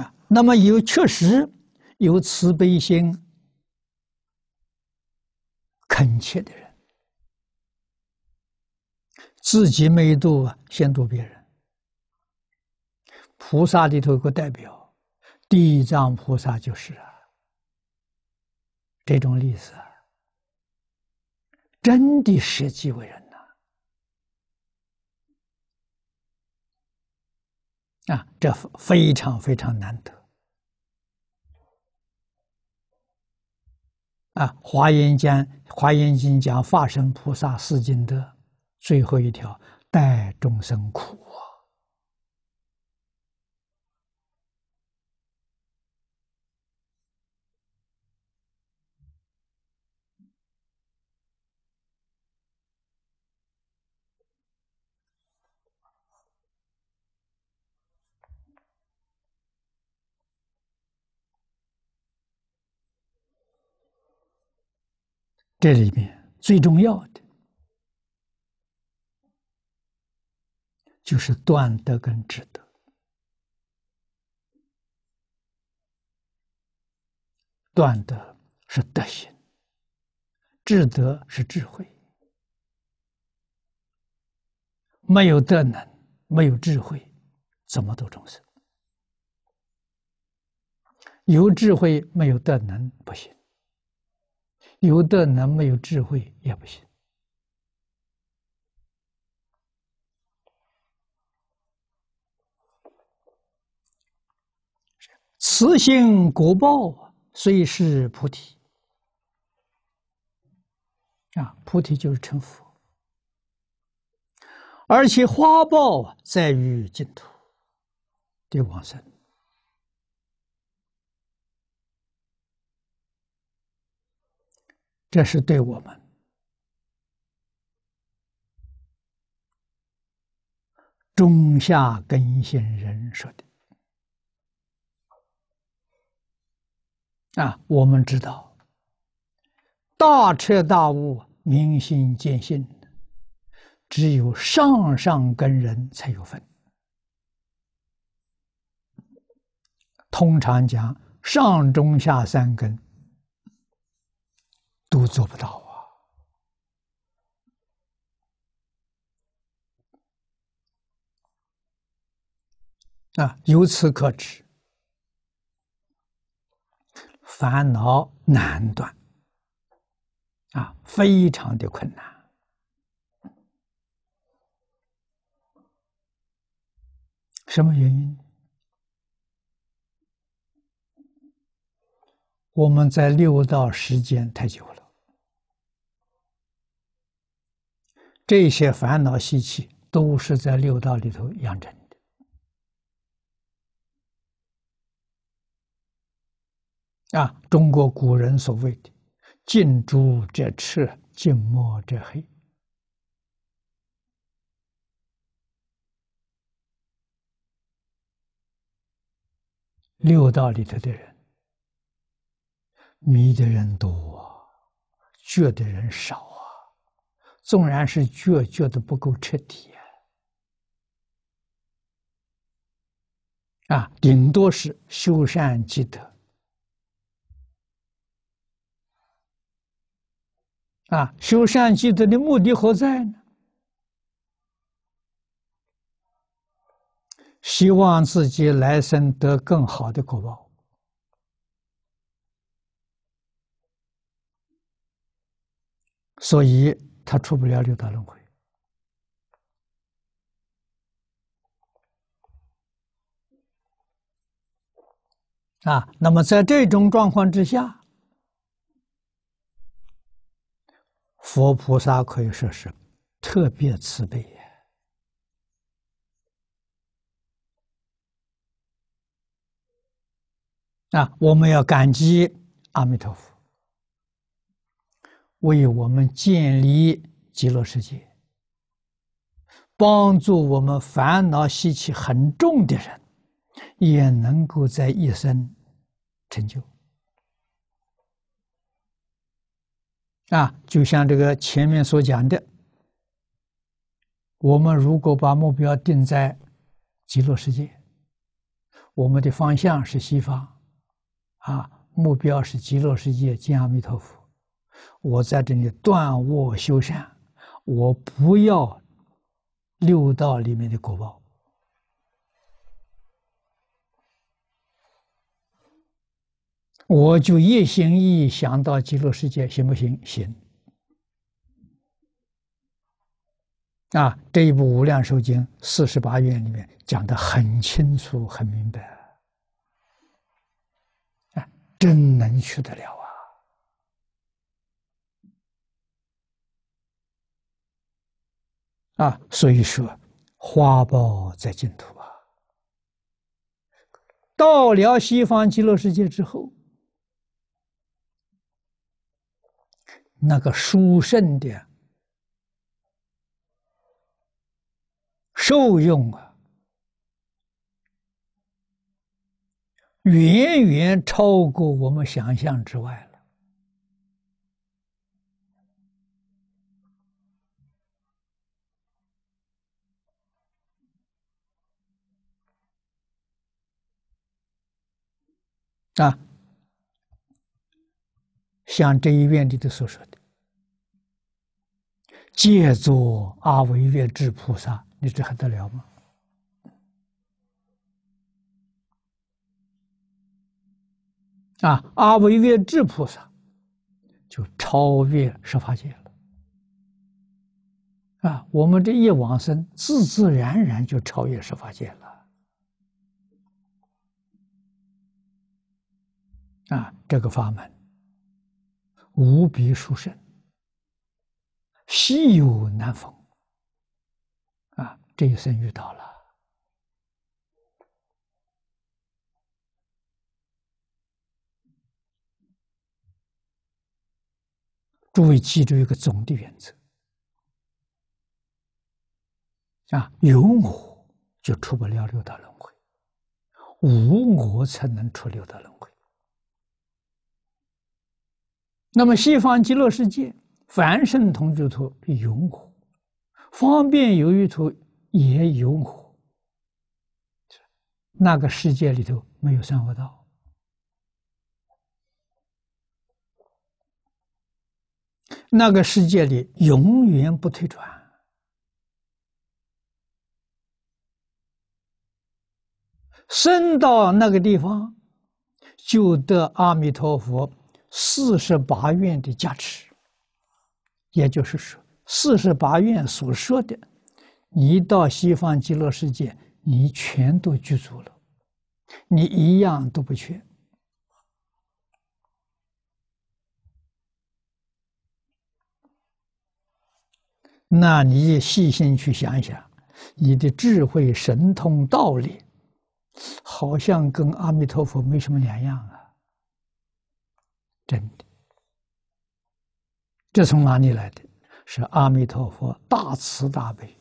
啊，那么有确实有慈悲心、恳切的人，自己没度，先度别人。菩萨里头有个代表，地藏菩萨就是啊。这种例子，真的舍己为人呐！啊，这非常非常难得。啊，《华严经》《华严经》讲法身菩萨四经的最后一条，待众生苦。这里面最重要的就是断德跟智德。断德是德行，智德是智慧。没有德能，没有智慧，怎么度众生？有智慧没有德能不行。有的能没有智慧也不行。慈心果报虽是菩提啊，菩提就是成佛，而且花报在于净土的往生。这是对我们中下根性人说的啊！我们知道，大彻大悟、明心见性，只有上上根人才有份。通常讲，上中下三根。都做不到啊！啊，由此可知，烦恼难断，啊，非常的困难。什么原因？我们在六道时间太久了。这些烦恼习气都是在六道里头养成的啊！中国古人所谓的“近朱者赤，近墨者黑”，六道里头的人，迷的人多，觉的人少。纵然是觉，觉得不够彻底啊！啊，顶多是修善积德啊！修善积德的目的何在呢？希望自己来生得更好的果报，所以。他出不了六道轮回啊！那么在这种状况之下，佛菩萨可以说是特别慈悲啊！我们要感激阿弥陀佛。为我们建立极乐世界，帮助我们烦恼习气很重的人，也能够在一生成就。啊，就像这个前面所讲的，我们如果把目标定在极乐世界，我们的方向是西方，啊，目标是极乐世界见阿弥陀佛。我在这里断恶修善，我不要六道里面的果报，我就一心一意想到极乐世界，行不行？行。啊，这一部《无量寿经》四十八愿里面讲的很清楚、很明白，啊，真能去得了啊！啊，所以说，花苞在净土啊。到了西方极乐世界之后，那个殊胜的。受用啊，远远超过我们想象之外了。啊，像这一院里头所说的，借作阿惟越智菩萨。你这还得了吗？啊，阿惟越智菩萨就超越十法界了。啊，我们这一往生，自自然然就超越十法界了。啊，这个法门无比殊胜，稀有难逢。啊这一生遇到了，诸位记住一个总的原则：啊，有我就出不了六道轮回，无我才能出六道轮回。那么西方极乐世界凡圣同居土有火，方便有余土。也有火，那个世界里头没有三恶道，那个世界里永远不退转，生到那个地方就得阿弥陀佛四十八愿的加持，也就是说，四十八愿所说的。你到西方极乐世界，你全都具足了，你一样都不缺。那你细心去想一想，你的智慧、神通、道理，好像跟阿弥陀佛没什么两样啊！真的，这从哪里来的？是阿弥陀佛大慈大悲。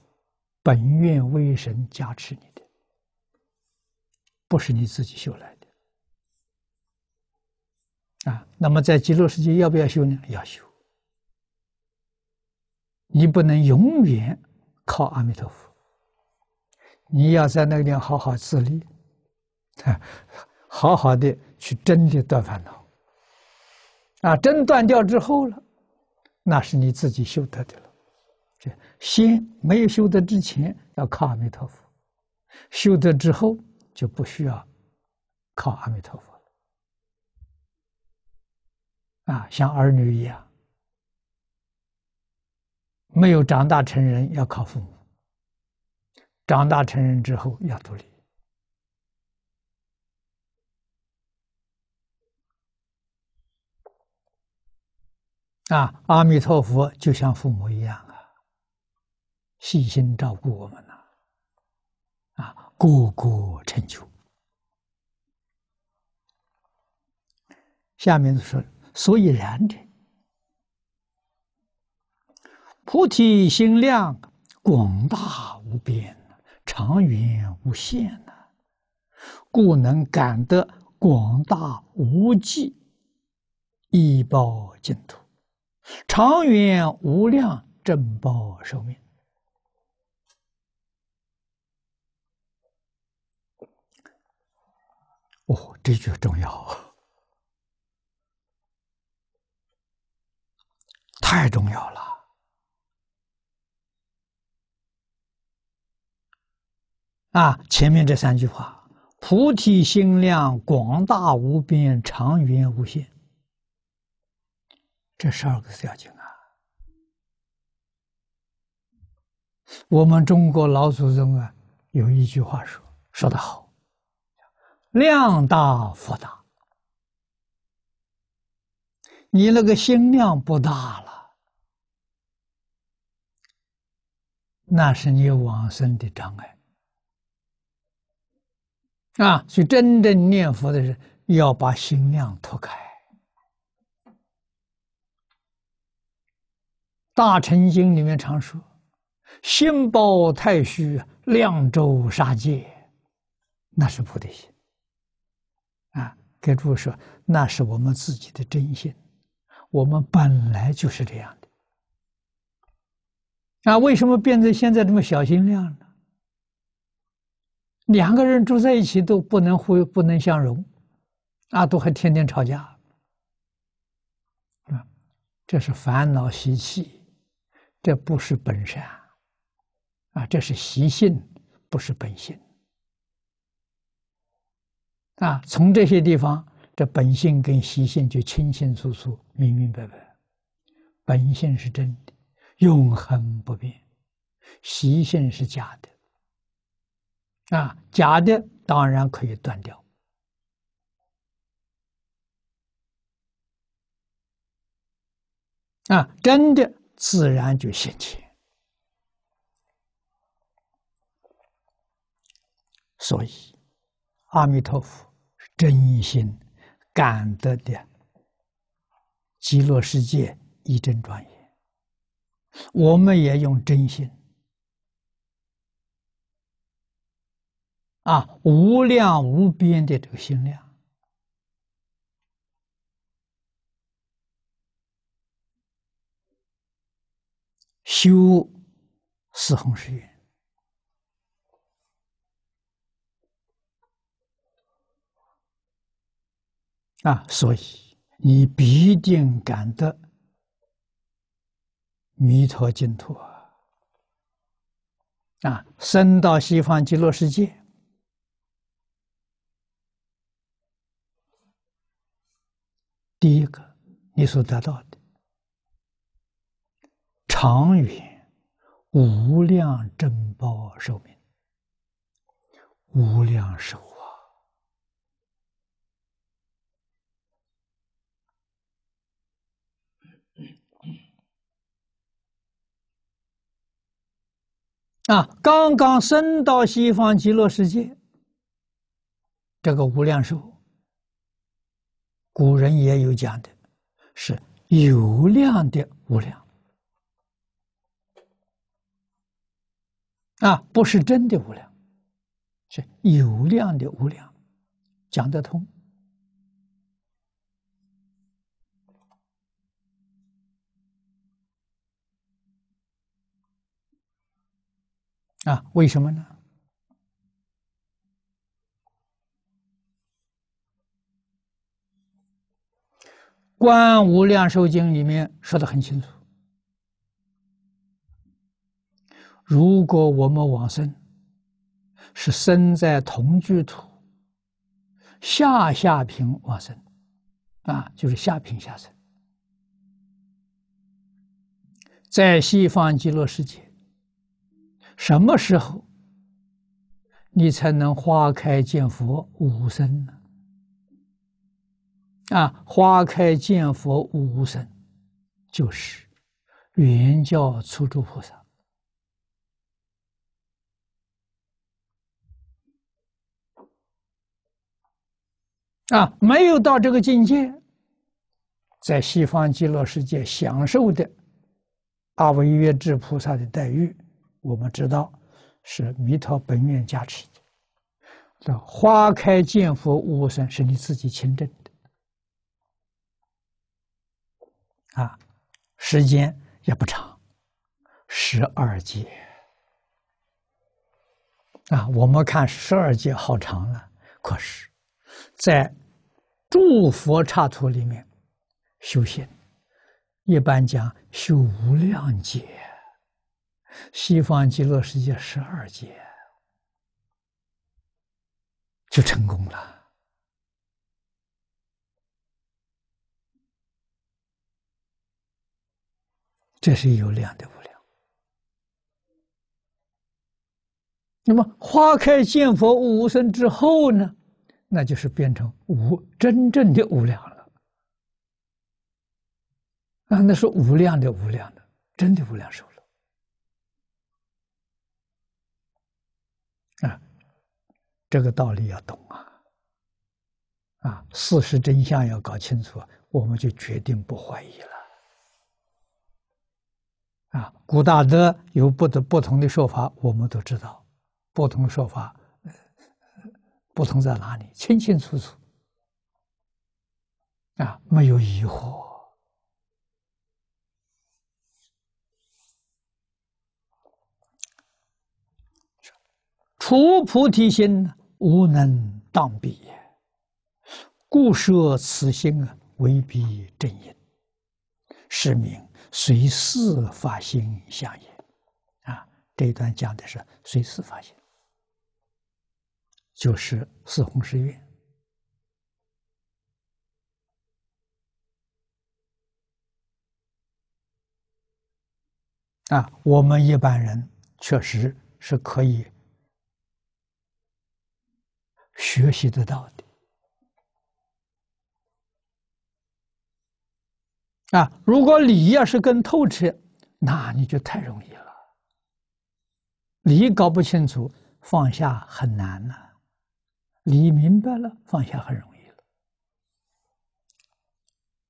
本愿威神加持你的，不是你自己修来的啊。那么在极乐世界要不要修呢？要修。你不能永远靠阿弥陀佛，你要在那个地方好好自立，啊，好好的去真的断烦恼。啊，真断掉之后了，那是你自己修得的了。这心没有修得之前要靠阿弥陀佛，修得之后就不需要靠阿弥陀佛了。啊，像儿女一样，没有长大成人要靠父母，长大成人之后要独立。啊，阿弥陀佛就像父母一样啊。细心照顾我们呐，啊，个个成就。下面说，所以然者，菩提心量广大无边，长远无限呐，故能感得广大无际一报净土，长远无量正报寿命。哦，这句重要，太重要了。啊，前面这三句话：菩提心量广大无边，长远无限。这十二个字要紧啊！我们中国老祖宗啊，有一句话说说得好：“量大福大。”你那个心量不大了，那是你往生的障碍。啊，所以真正念佛的人要把心量拓开。大乘经里面常说：“心包太虚，量周杀戒。”那是菩提心。啊，给诸位说，那是我们自己的真心，我们本来就是这样的。啊，为什么变成现在这么小心量呢？两个人住在一起都不能互不能相容，啊，都还天天吵架，啊，这是烦恼习气，这不是本善，啊，这是习性，不是本性，啊，从这些地方，这本性跟习性就清清楚楚、明明白白，本性是真的，永恒不变，习性是假的。啊，假的当然可以断掉，啊，真的自然就现前。所以，阿弥陀佛是真心感得的极乐世界一真庄严，我们也用真心。啊，无量无边的这个心量，修四弘誓愿啊，所以你必定感得弥陀净土啊！啊，生到西方极乐世界。第一个，你所得到的长远无量珍宝寿命，无量寿啊！啊，刚刚升到西方极乐世界，这个无量寿。古人也有讲的，是有量的无量啊，不是真的无量，是有量的无量，讲得通啊？为什么呢？《观无量寿经》里面说的很清楚：如果我们往生是生在同居土下下品往生，啊，就是下品下生，在西方极乐世界，什么时候你才能花开见佛无生呢？啊，花开见佛无生，就是原教初住菩萨啊，没有到这个境界，在西方极乐世界享受的阿惟越致菩萨的待遇，我们知道是弥陀本愿加持的。这花开见佛无生，是你自己亲证的啊，时间也不长，十二劫啊。我们看十二劫好长啊，可是，在诸佛刹土里面修行，一般讲修无量劫，西方极乐世界十二劫。就成功了，这是有量的无量。那么花开见佛无生之后呢？那就是变成无真正的无量了。啊，那是无量的无量的，真的无量寿了。啊。这个道理要懂啊！啊，事实真相要搞清楚，我们就决定不怀疑了。啊，古大德有不的不同的说法，我们都知道，不同说法，不同在哪里？清清楚楚，啊，没有疑惑。除菩提心？无能当彼也，故设此心啊，为彼正因，是名随事发心相也。啊，这一段讲的是随事发心，就是四弘誓愿。啊，我们一般人确实是可以。学习得到的啊！如果理要是更透彻，那你就太容易了。理搞不清楚，放下很难呢；理明白了，放下很容易了。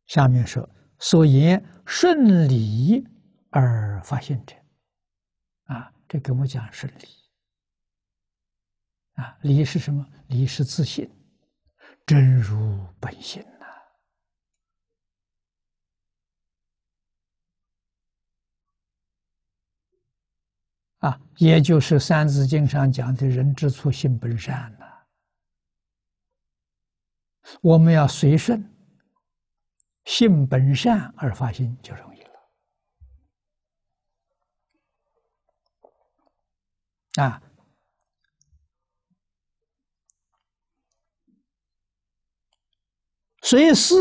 下面说：“所言顺理而发现者，啊，这跟我讲顺理。”啊，理是什么？理是自信，真如本性呐！啊，也就是《三字经》上讲的“人之初，性本善”。我们要随顺，性本善而发心就容易了。啊。随事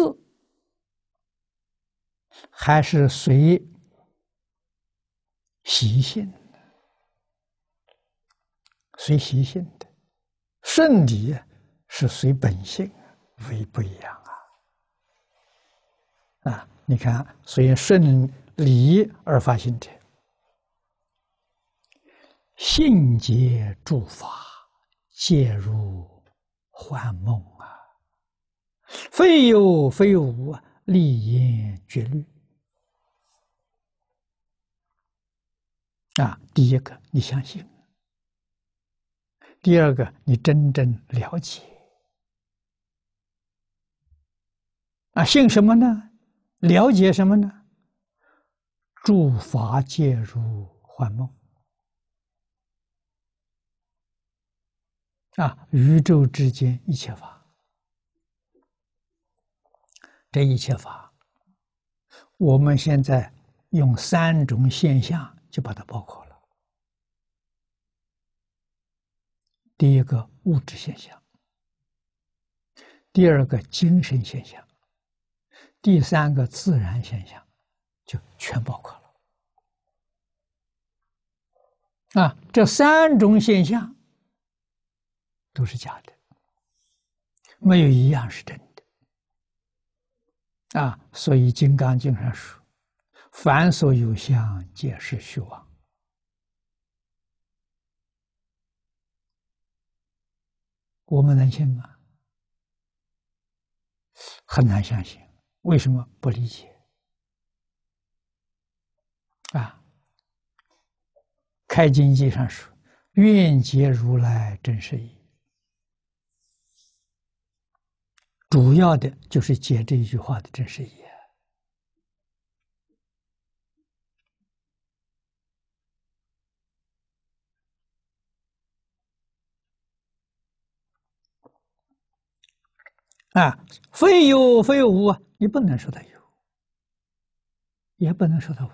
还是随习性随习性的顺理是随本性，为不一样啊！啊，你看，所以顺理而发心者，信皆诸法皆如幻梦啊。非有非无啊，立言绝律啊！第一个，你相信；第二个，你真正了解啊！信什么呢？了解什么呢？诸法皆如幻梦啊！宇宙之间一切法。这一切法，我们现在用三种现象就把它包括了。第一个物质现象，第二个精神现象，第三个自然现象，就全包括了。啊，这三种现象都是假的，没有一样是真的。啊，所以《金刚经》上说：“凡所有相，皆是虚妄。”我们能信吗？很难相信。为什么不理解？啊，开经记上说：“愿解如来真实义。”主要的就是解这一句话的真实意。啊，非有非无啊，你不能说它有，也不能说它无。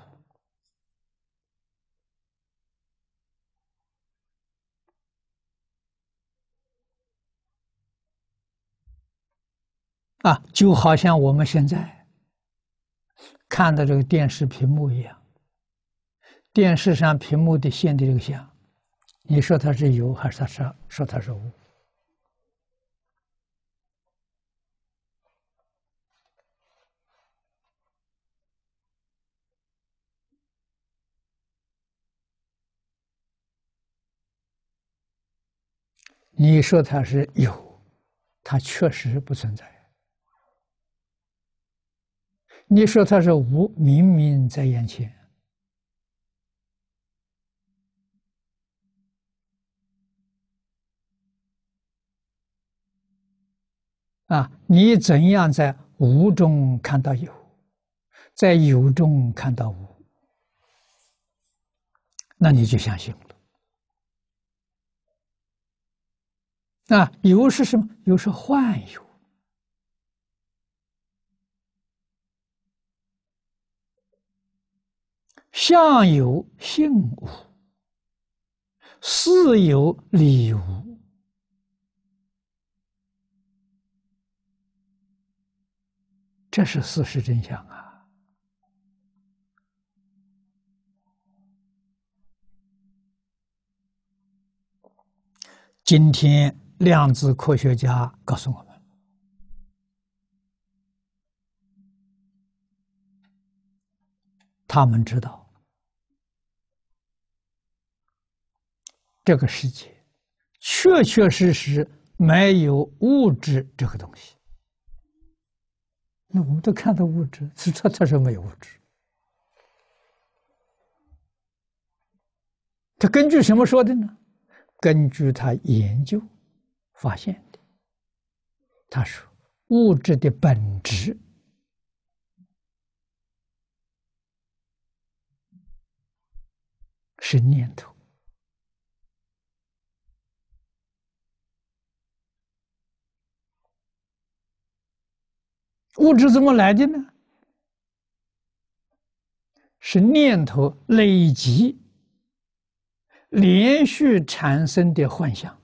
啊，就好像我们现在看的这个电视屏幕一样，电视上屏幕的现的这个像，你说它是有还是它是说它是无？你说它是有，它确实不存在；你说它是无，明明在眼前。啊，你怎样在无中看到有，在有中看到无，那你就相信。啊，有是什么？有是幻有，相有性无，事有理无，这是事实真相啊！今天。量子科学家告诉我们，他们知道这个世界确确实实没有物质这个东西。那我们都看到物质，是它它是没有物质。他根据什么说的呢？根据他研究。发现的，他说：“物质的本质是念头，物质怎么来的呢？是念头累积、连续产生的幻想。”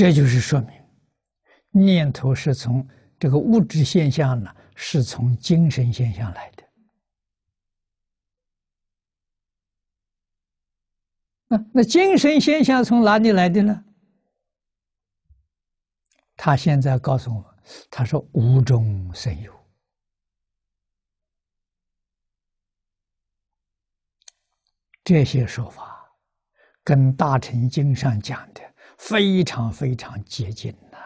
这就是说明，念头是从这个物质现象呢，是从精神现象来的。那那精神现象从哪里来的呢？他现在告诉我，他说无中生有，这些说法跟《大乘经》上讲的。非常非常接近呐！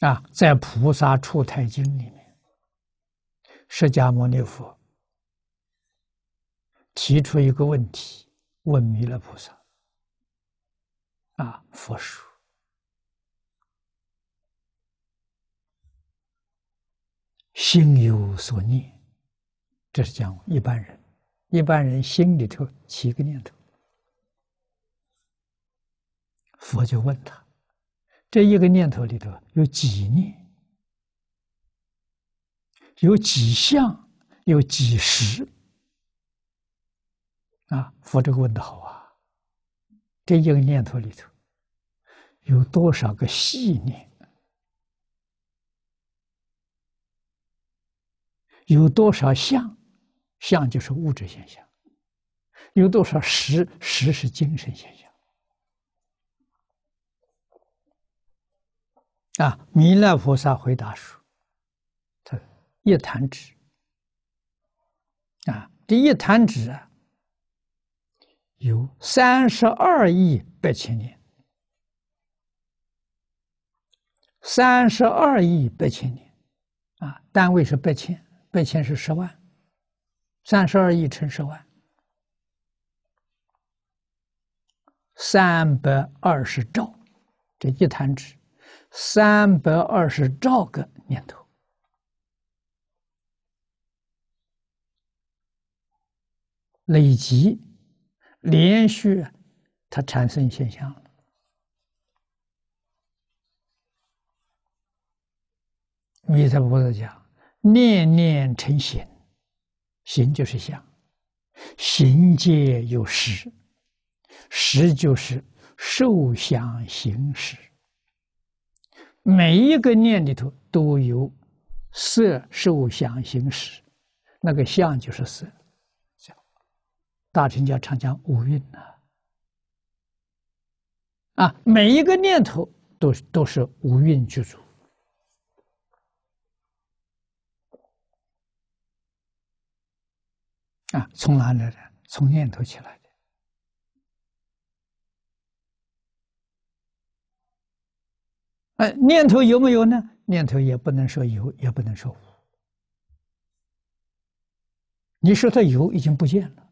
啊，在《菩萨出胎经》里面，释迦牟尼佛提出一个问题，问弥勒菩萨：“啊，佛说，心有所念。”这是讲一般人，一般人心里头起个念头，佛就问他：这一个念头里头有几念？有几相？有几时？啊，佛这个问的好啊！这一个念头里头有多少个细念？有多少相？相就是物质现象，有多少实？实是精神现象。啊！弥勒菩萨回答说：“他一弹指啊，这一弹指啊，有三十二亿八千年，三十二亿八千年，啊，单位是八千，八千是十万，三十二亿乘十万，三百二十兆，这一弹指，三百二十兆个念头。累积、连续，它产生现象了。弥陀菩萨讲：“念念成形，行就是相，行界有识，识就是受想行识。每一个念里头都有色、受、想、行、识，那个相就是色。”大乘教常讲五蕴呐，啊，每一个念头都都是五蕴具足，啊，从哪里来？从念头起来的。哎，念头有没有呢？念头也不能说有，也不能说无。你说它有，已经不见了。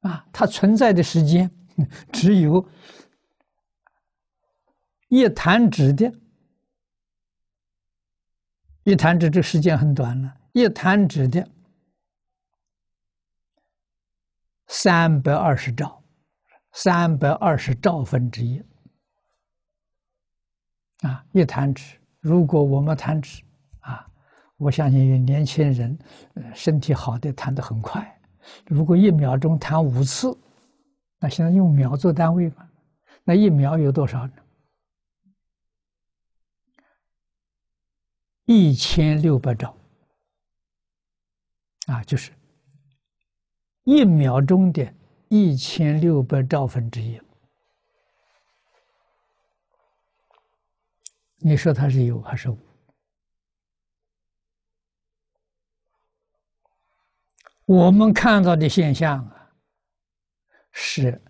啊，它存在的时间只有一弹指的，一弹指这时间很短了，一弹指的三百二十兆，三百二十兆分之一啊，一弹指。如果我们弹指啊，我相信有年轻人身体好的弹得很快。如果一秒钟弹五次，那现在用秒做单位嘛？那一秒有多少呢？一千六百兆啊，就是一秒钟的一千六百兆分之一。你说它是有还是无？我们看到的现象啊，是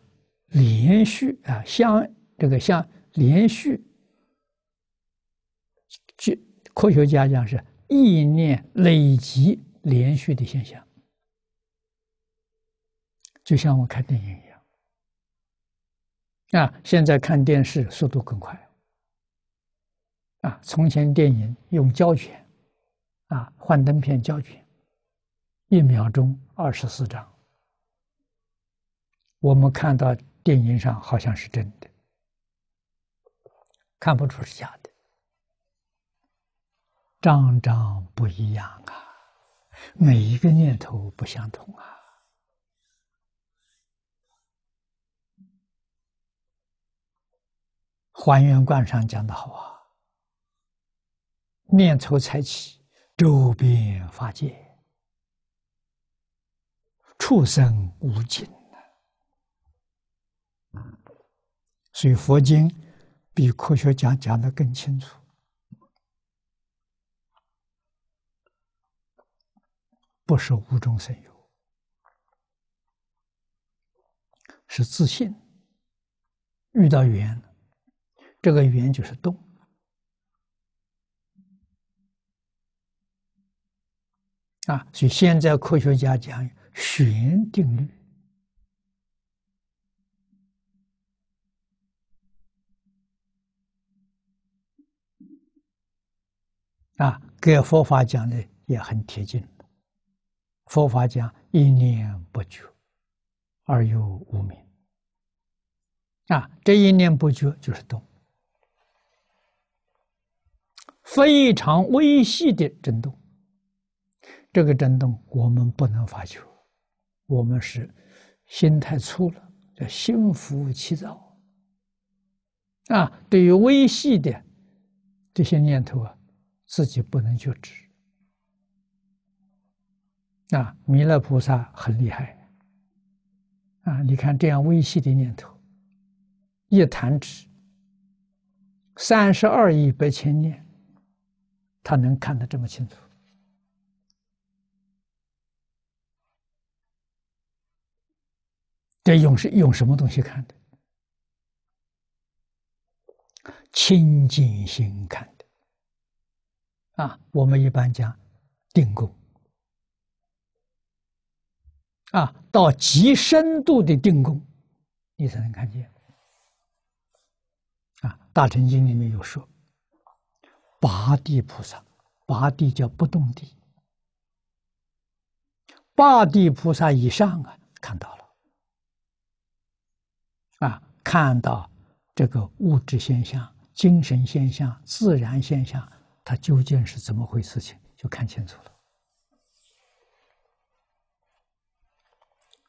连续啊，像这个像连续，就科学家讲是意念累积连续的现象，就像我看电影一样啊。现在看电视速度更快啊，从前电影用胶卷啊，幻灯片胶卷。一秒钟二十四张，我们看到电影上好像是真的，看不出是假的，张张不一样啊，每一个念头不相同啊。还原观上讲的好啊，念头才起，周边法界。畜生无尽呐所以佛经比科学家讲的更清楚，不是无中生有，是自信。遇到缘，这个缘就是动啊！所以现在科学家讲。弦定律啊，跟佛法讲的也很贴近。佛法讲一念不绝，而又无明。啊，这一念不绝就是动，非常微细的震动。这个震动我们不能发觉。我们是心太粗了，叫心浮气躁啊。对于微细的这些念头啊，自己不能觉知啊。弥勒菩萨很厉害啊！你看这样微细的念头，一弹指三十二亿八千念，他能看得这么清楚。这用是用什么东西看的？清净心看的。啊，我们一般讲定功。啊，到极深度的定功，你才能看见。啊，《大乘经》里面有说，八地菩萨，八地叫不动地，八地菩萨以上啊，看到了。啊，看到这个物质现象、精神现象、自然现象，它究竟是怎么回事？情就看清楚了。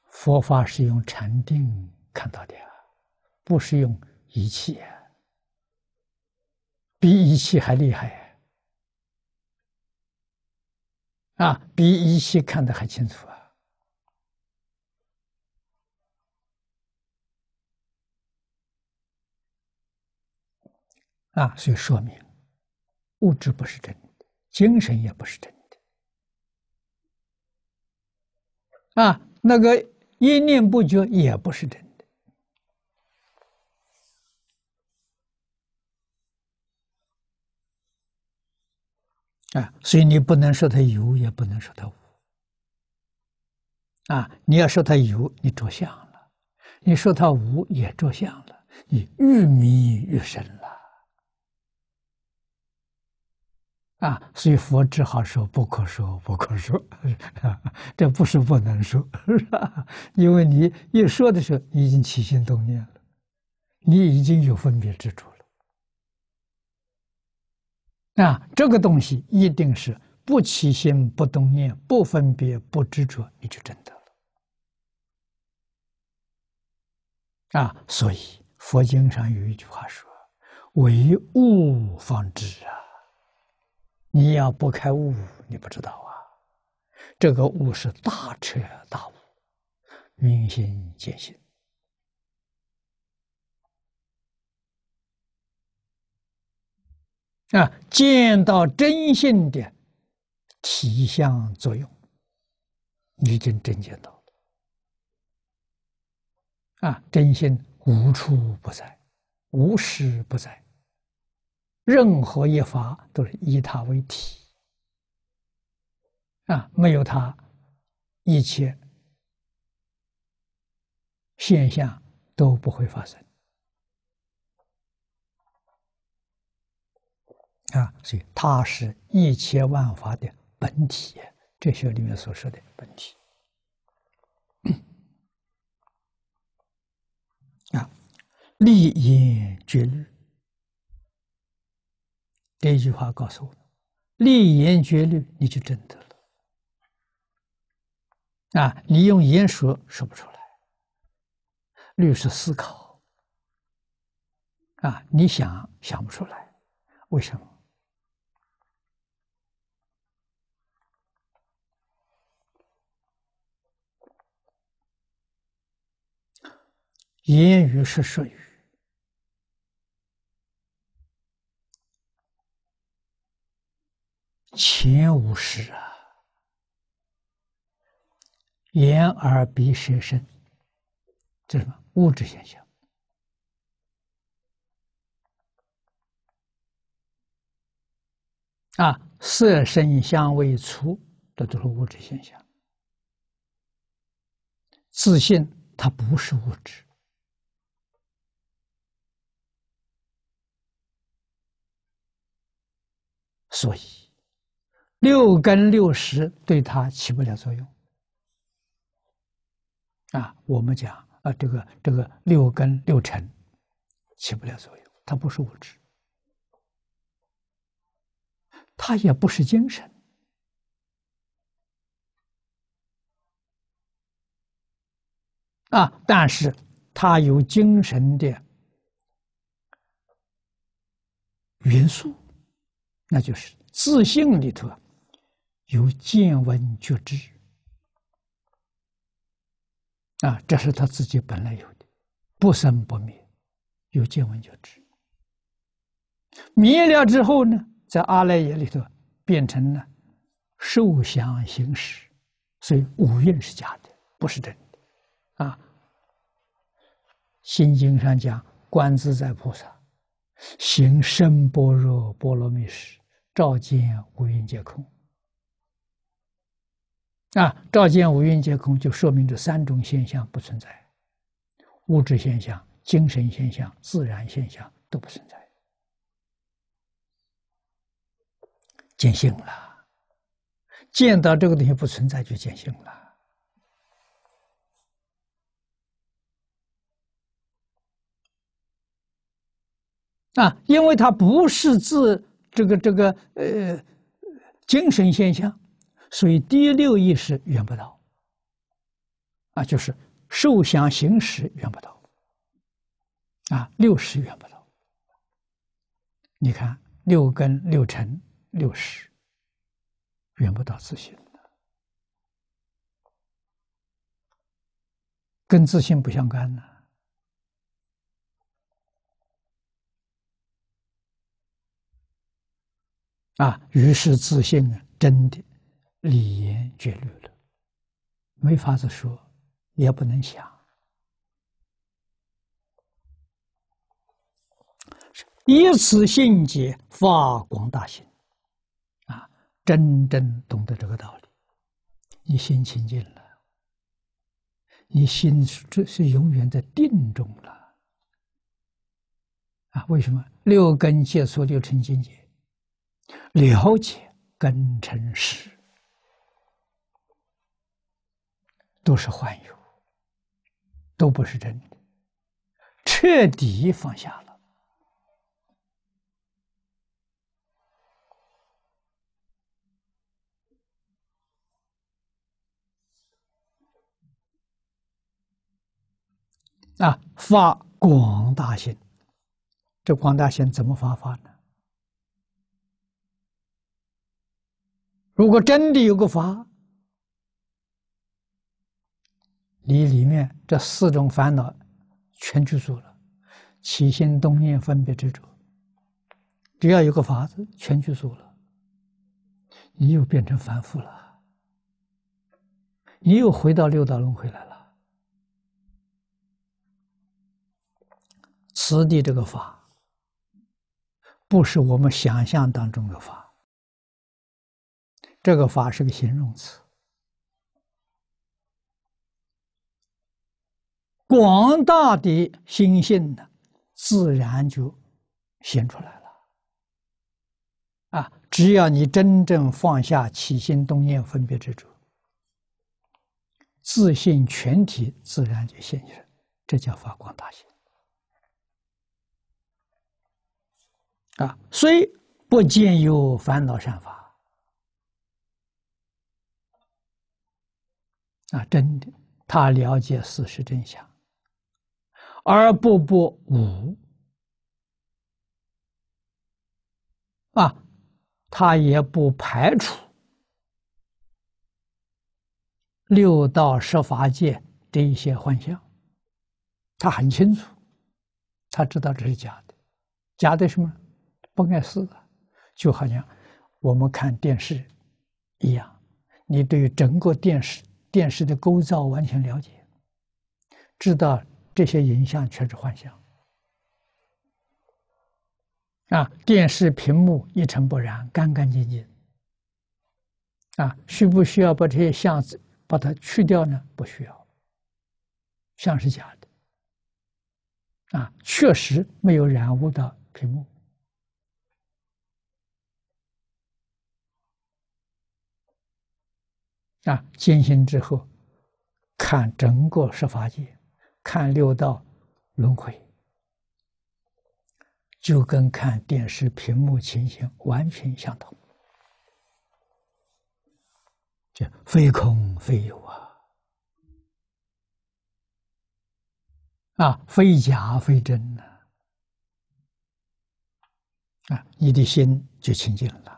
佛法是用禅定看到的，不是用仪器啊，比仪器还厉害啊！比仪器看得还清楚啊！啊，所以说明物质不是真的，精神也不是真的啊，那个。一念不觉也不是真的啊，所以你不能说它有，也不能说它无啊。你要说它有，你着相了；你说它无，也着相了。你愈迷愈深了。啊，所以佛只好说不可说，不可说，这不是不能说，因为你一说的时候，已经起心动念了，你已经有分别之处了。啊，这个东西一定是不起心、不动念、不分别、不执着，你就真得了。啊，所以佛经上有一句话说：“唯物方知啊。”你要不开悟，你不知道啊。这个悟是大彻大悟，明心见性啊，见到真性的体相作用，已经真见到了啊。真心无处不在，无时不在。任何一法都是以它为体啊，没有它，一切现象都不会发生啊，所以它是一切万法的本体，这些里面所说的本体啊，立言绝律。这句话告诉我们：立言绝律，你就真得了。啊，你用言说说不出来，律是思考。啊，你想想不出来，为什么？言语是说语。前五事啊，眼耳鼻舌身，这什么物质现象啊？色声香味触，这都是物质现象。自信它不是物质，所以。六根六识对他起不了作用啊！我们讲啊，这个这个六根六尘起不了作用，它不是物质，它也不是精神啊，但是它有精神的元素，那就是自信里头。有见闻觉知啊，这是他自己本来有的，不生不灭，有见闻觉知。灭了之后呢，在阿赖耶里头变成了受想行识，所以五蕴是假的，不是真的啊。心经上讲，观自在菩萨行深般若波罗蜜时，照见五蕴皆空。啊，照见五蕴皆空，就说明这三种现象不存在：物质现象、精神现象、自然现象都不存在。见性了，见到这个东西不存在，就见性了。啊，因为它不是自这个这个呃精神现象。所以第六意识缘不到，啊，就是受想行识缘不到，啊，六识缘不到。你看六根、六尘、六识，缘不到自信跟自信不相干呢。啊于是自信啊，真的。理言绝虑了，没法子说，也不能想。以此信解发广大心，啊，真正懂得这个道理，你心清净了，你心这是永远在定中了。啊，为什么六根接触六尘境界，了解根尘实。都是幻有，都不是真的，彻底放下了啊！发广大心，这广大心怎么发法呢？如果真的有个法。你里面这四种烦恼全去除了，起心动念、分别执着，只要有个法子，全去除了，你又变成凡夫了，你又回到六道轮回来了。此地这个法，不是我们想象当中的法，这个法是个形容词。广大的心性呢，自然就显出来了。啊，只要你真正放下起心动念、分别执着，自信全体自然就现现，这叫发光大心。啊，虽不见有烦恼善法，啊，真的，他了解事实真相。而不不无啊，他也不排除六道十法界这一些幻象，他很清楚，他知道这是假的，假的什么？不碍事的，就好像我们看电视一样，你对于整个电视电视的构造完全了解，知道。这些影像全是幻象啊！电视屏幕一尘不染，干干净净啊！需不需要把这些像把它去掉呢？不需要，像是假的啊！确实没有染污的屏幕啊！坚信之后，看整个十法界。看六道轮回，就跟看电视屏幕情形完全相同，就非空非有啊，啊，非假非真呐，啊，你的心就清净了。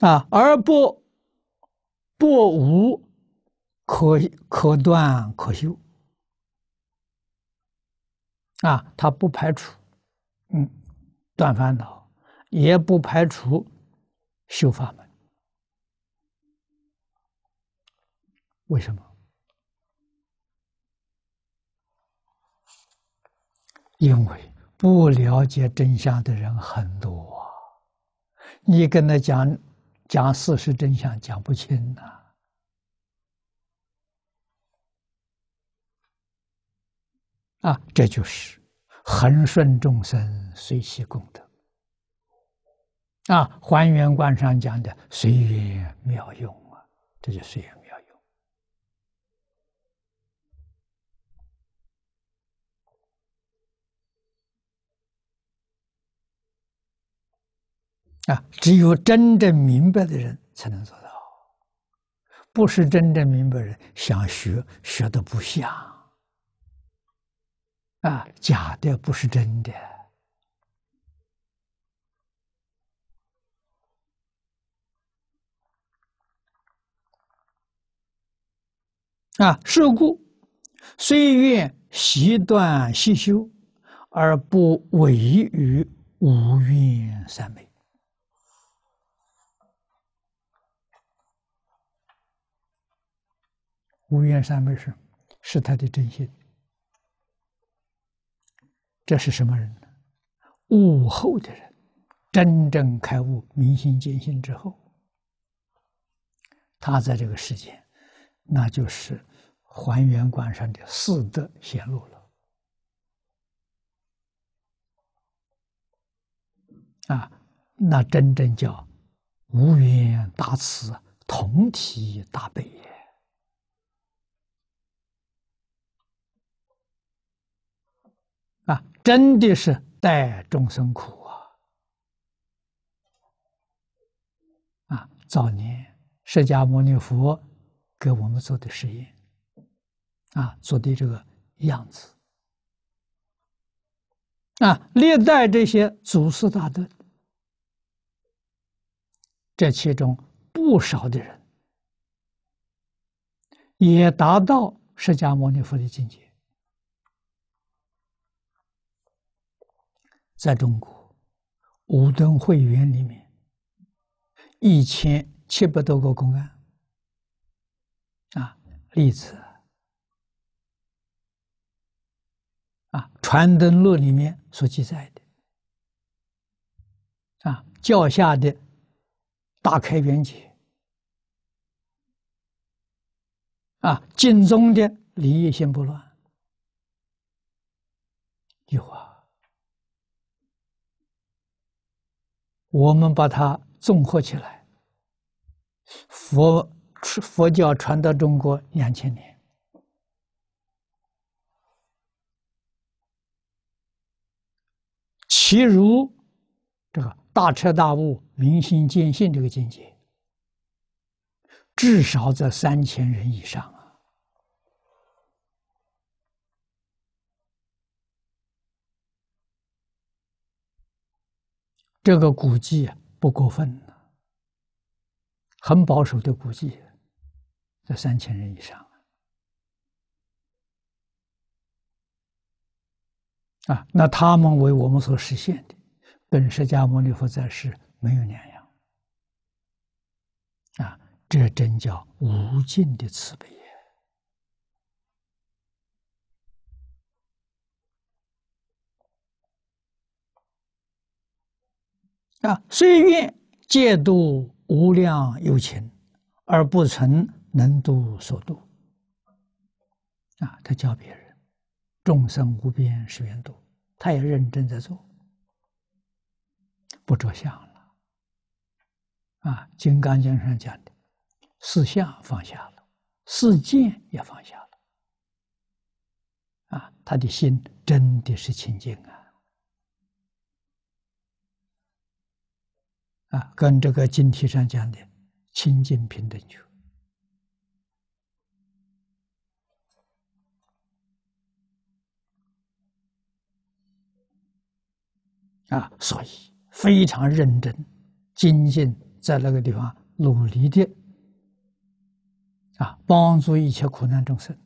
啊，而不不无可可断可修啊，他不排除嗯断烦恼，也不排除修法门。为什么？因为不了解真相的人很多啊，你跟他讲讲事实真相，讲不清呐。啊，这就是恒顺众生，随喜功德。啊，还原观上讲的随缘妙用啊，这就随缘妙用。啊，只有真正明白的人才能做到，不是真正明白人想学，学的不像。啊，假的不是真的。啊，是故虽愿习断习修，而不违于无愿三昧。无缘三昧是是他的真心。这是什么人呢？悟后的人，真正开悟、明心见性之后，他在这个世间，那就是还原观上的四德显露了。啊，那真正叫无缘大慈，同体大悲也。啊，真的是代众生苦啊！啊，早年释迦牟尼佛给我们做的实验，啊，做的这个样子，啊，历代这些祖师大德，这其中不少的人也达到释迦牟尼佛的境界。在中国，五敦会员里面，一千七百多个公案啊，例子啊，《传灯录》里面所记载的啊，教下的大开圆解啊，晋中的礼义心不乱，有啊。我们把它综合起来，佛佛教传到中国两千年，其如这个大彻大悟、明心见性这个境界，至少在三千人以上啊！这个估计不过分很保守的估计，在三千人以上啊。那他们为我们所实现的，跟释迦牟尼佛在世没有两样啊。这真叫无尽的慈悲。啊，虽愿戒度无量有情，而不曾能度所度。啊，他教别人，众生无边誓愿度，他也认真在做，不着相了。啊，《金刚经》上讲的，四相放下了，四见也放下了。啊，他的心真的是清净啊。啊，跟这个经题上讲的清净平等觉啊，所以非常认真、精进，在那个地方努力的啊，帮助一切苦难众生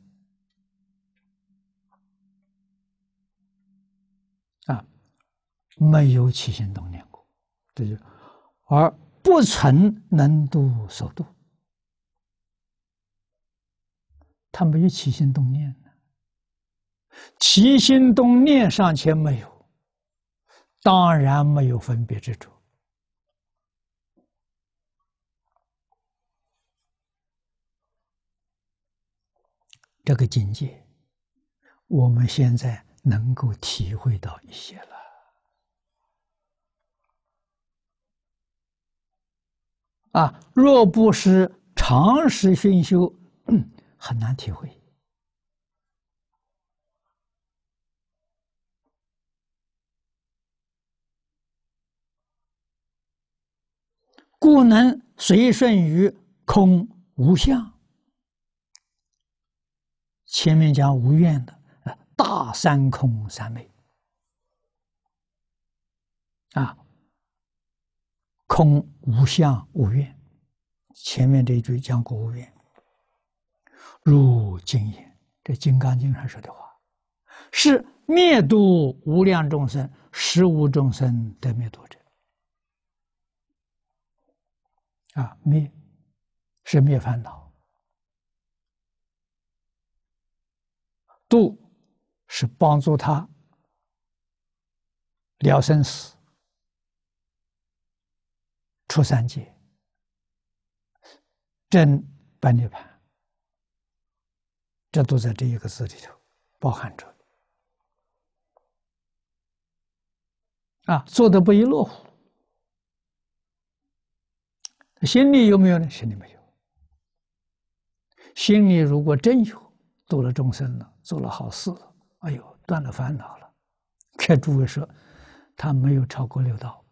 啊，没有起心动念过。这就而不存能度所度，他没有起心动念起心动念尚且没有，当然没有分别之处。这个境界，我们现在能够体会到一些了。啊，若不是常识熏修，很难体会。故能随顺于空无相。前面讲无愿的，大三空三昧啊。空无相无愿，前面这一句讲过无愿，如经言，这《金刚经》上说的话，是灭度无量众生，实无众生得灭度者。啊，灭是灭烦恼，度是帮助他了生死。初三界，真般涅盘，这都在这一个字里头包含着。啊，做的不亦乐乎。心里有没有呢？心里没有。心里如果真有，度了众生了，做了好事了，哎呦，断了烦恼了。看诸位说，他没有超过六道。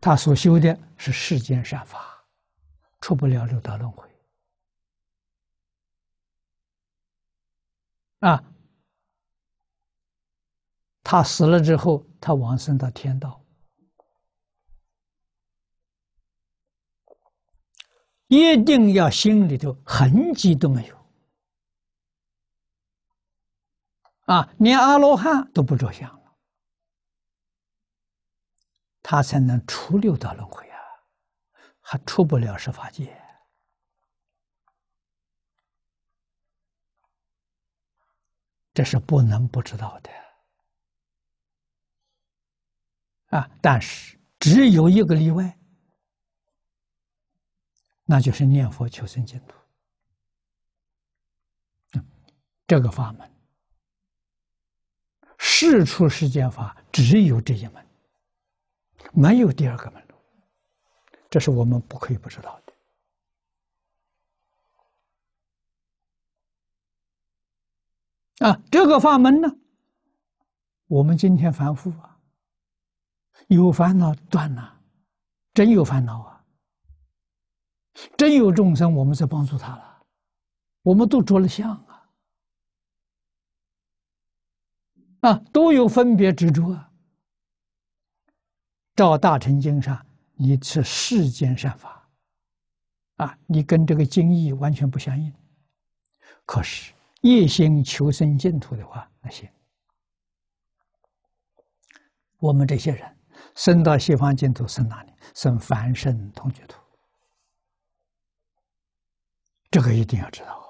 他所修的是世间善法，出不了六道轮回。啊，他死了之后，他往生到天道，一定要心里头痕迹都没有，啊，连阿罗汉都不着相。他才能出六道轮回啊，还出不了十法界这是不能不知道的啊！但是只有一个例外，那就是念佛求生净土。这个法门，世出世间法只有这一门。没有第二个门路，这是我们不可以不知道的。啊，这个法门呢，我们今天凡夫啊，有烦恼断了，真有烦恼啊，真有众生，我们在帮助他了，我们都着了相啊，啊，都有分别执着啊。照大乘经上，你是世间善法，啊，你跟这个经义完全不相应。可是一心求生净土的话，那行。我们这些人生到西方净土生哪里？生凡圣同居土，这个一定要知道。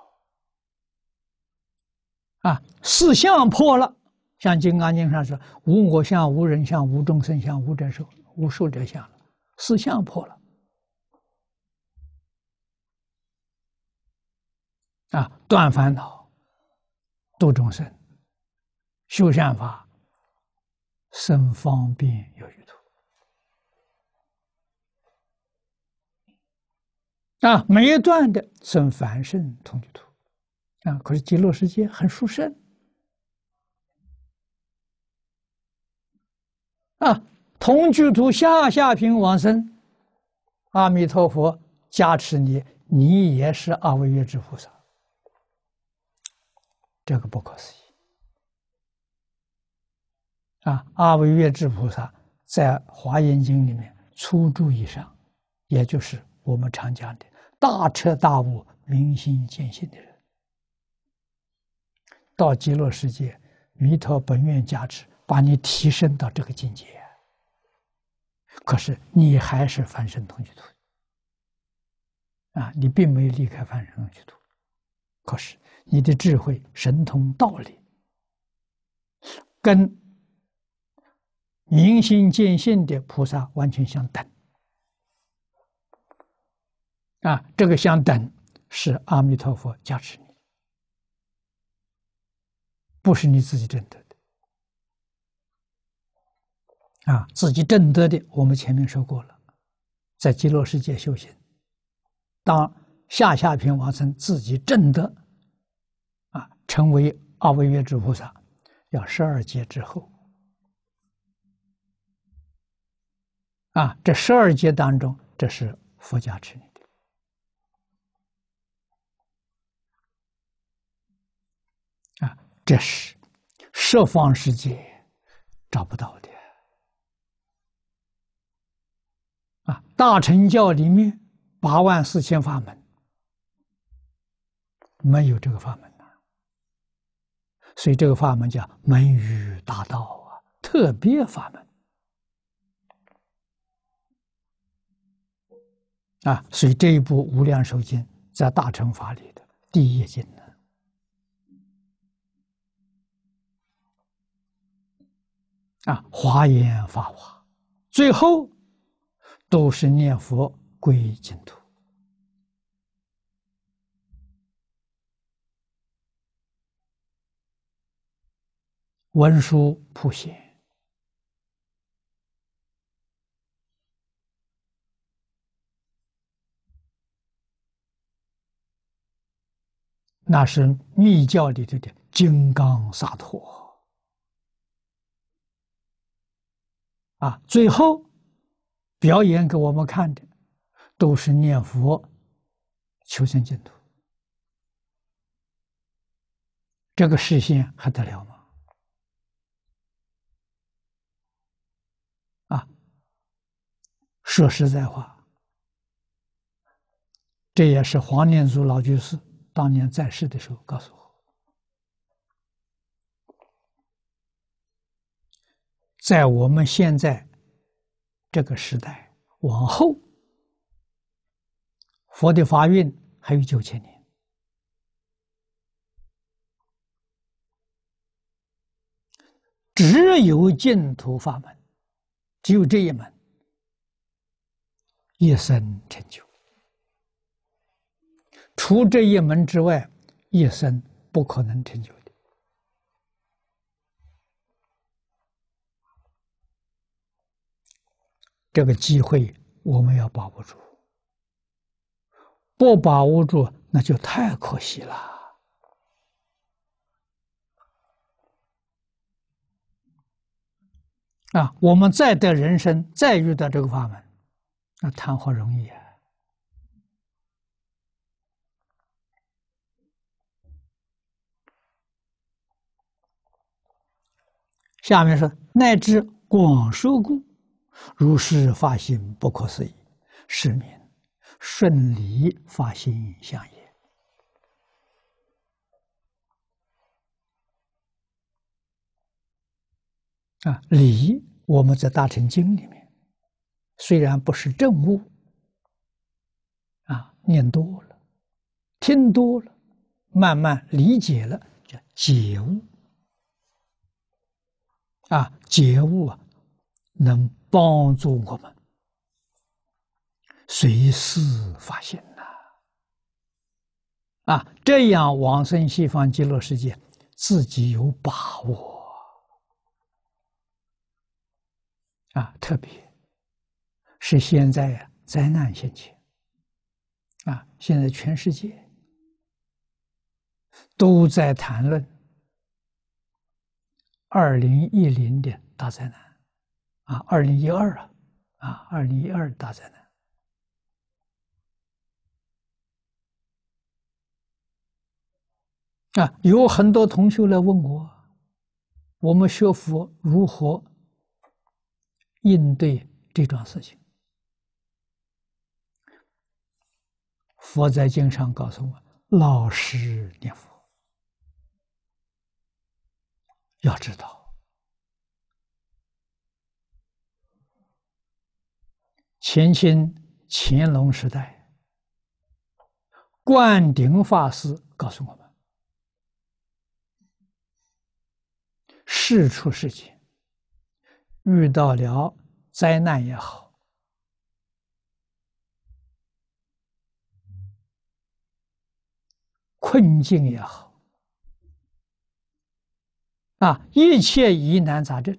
啊，四相破了。像《金刚经》上说：“无我相，无人相，无众生相，无者寿，无寿者相。”四相破了，啊，断烦恼，度众生，修善法，生方便有余土。啊，每一段的生凡圣同居土，啊，可是极乐世界很殊胜。啊，同居土下下品往生，阿弥陀佛加持你，你也是阿惟越之菩萨，这个不可思议。啊，阿惟越之菩萨在华严经里面初住以上，也就是我们常讲的大彻大悟、明心见性的人，到极乐世界，弥陀本愿加持。把你提升到这个境界，可是你还是凡圣同居土。啊，你并没有离开凡圣同居土，可是你的智慧、神通、道理，跟明心见性的菩萨完全相等。啊，这个相等是阿弥陀佛加持你，不是你自己证得。啊，自己正得的，我们前面说过了，在极乐世界修行，当下下品往生自己正得，啊，成为阿惟越之菩萨，要十二劫之后，啊，这十二劫当中，这是佛家持你的，啊，这是十方世界找不到的。啊，大乘教里面八万四千法门。没有这个法门呐，所以这个法门叫门语大道啊，特别法门。啊，所以这一部《无量寿经》在大乘法里的第一经呢，啊，华严法华，最后。都是念佛归净土，文殊普贤，那是密教里头的金刚萨埵啊，最后。表演给我们看的，都是念佛求生净土，这个实现还得了吗？啊，说实在话，这也是黄念祖老居士当年在世的时候告诉我，在我们现在。这个时代往后，佛的法运还有九千年，只有净土法门，只有这一门，一生成就。除这一门之外，一生不可能成就。这个机会我们要把握住，不把握住那就太可惜了。啊，我们再得人生，再遇到这个法门，那谈何容易啊！下面说，乃至广受故。如是发心不可思议，是名顺理发心相也。啊，理我们在大乘经里面，虽然不是正悟，啊，念多了，听多了，慢慢理解了，叫觉悟。啊，觉悟啊，能。帮助我们。随时发现呐，啊，这样往生西方极乐世界，自己有把握。啊，特别是现在灾难现前。啊，现在全世界都在谈论二零一零的大灾难。啊，二零一二啊，啊，二零一二大灾难啊，有很多同学来问我，我们学佛如何应对这桩事情？佛在经上告诉我，老实念佛，要知道。前清乾隆时代，灌顶法师告诉我们：事出世间，遇到了灾难也好，困境也好，啊，一切疑难杂症。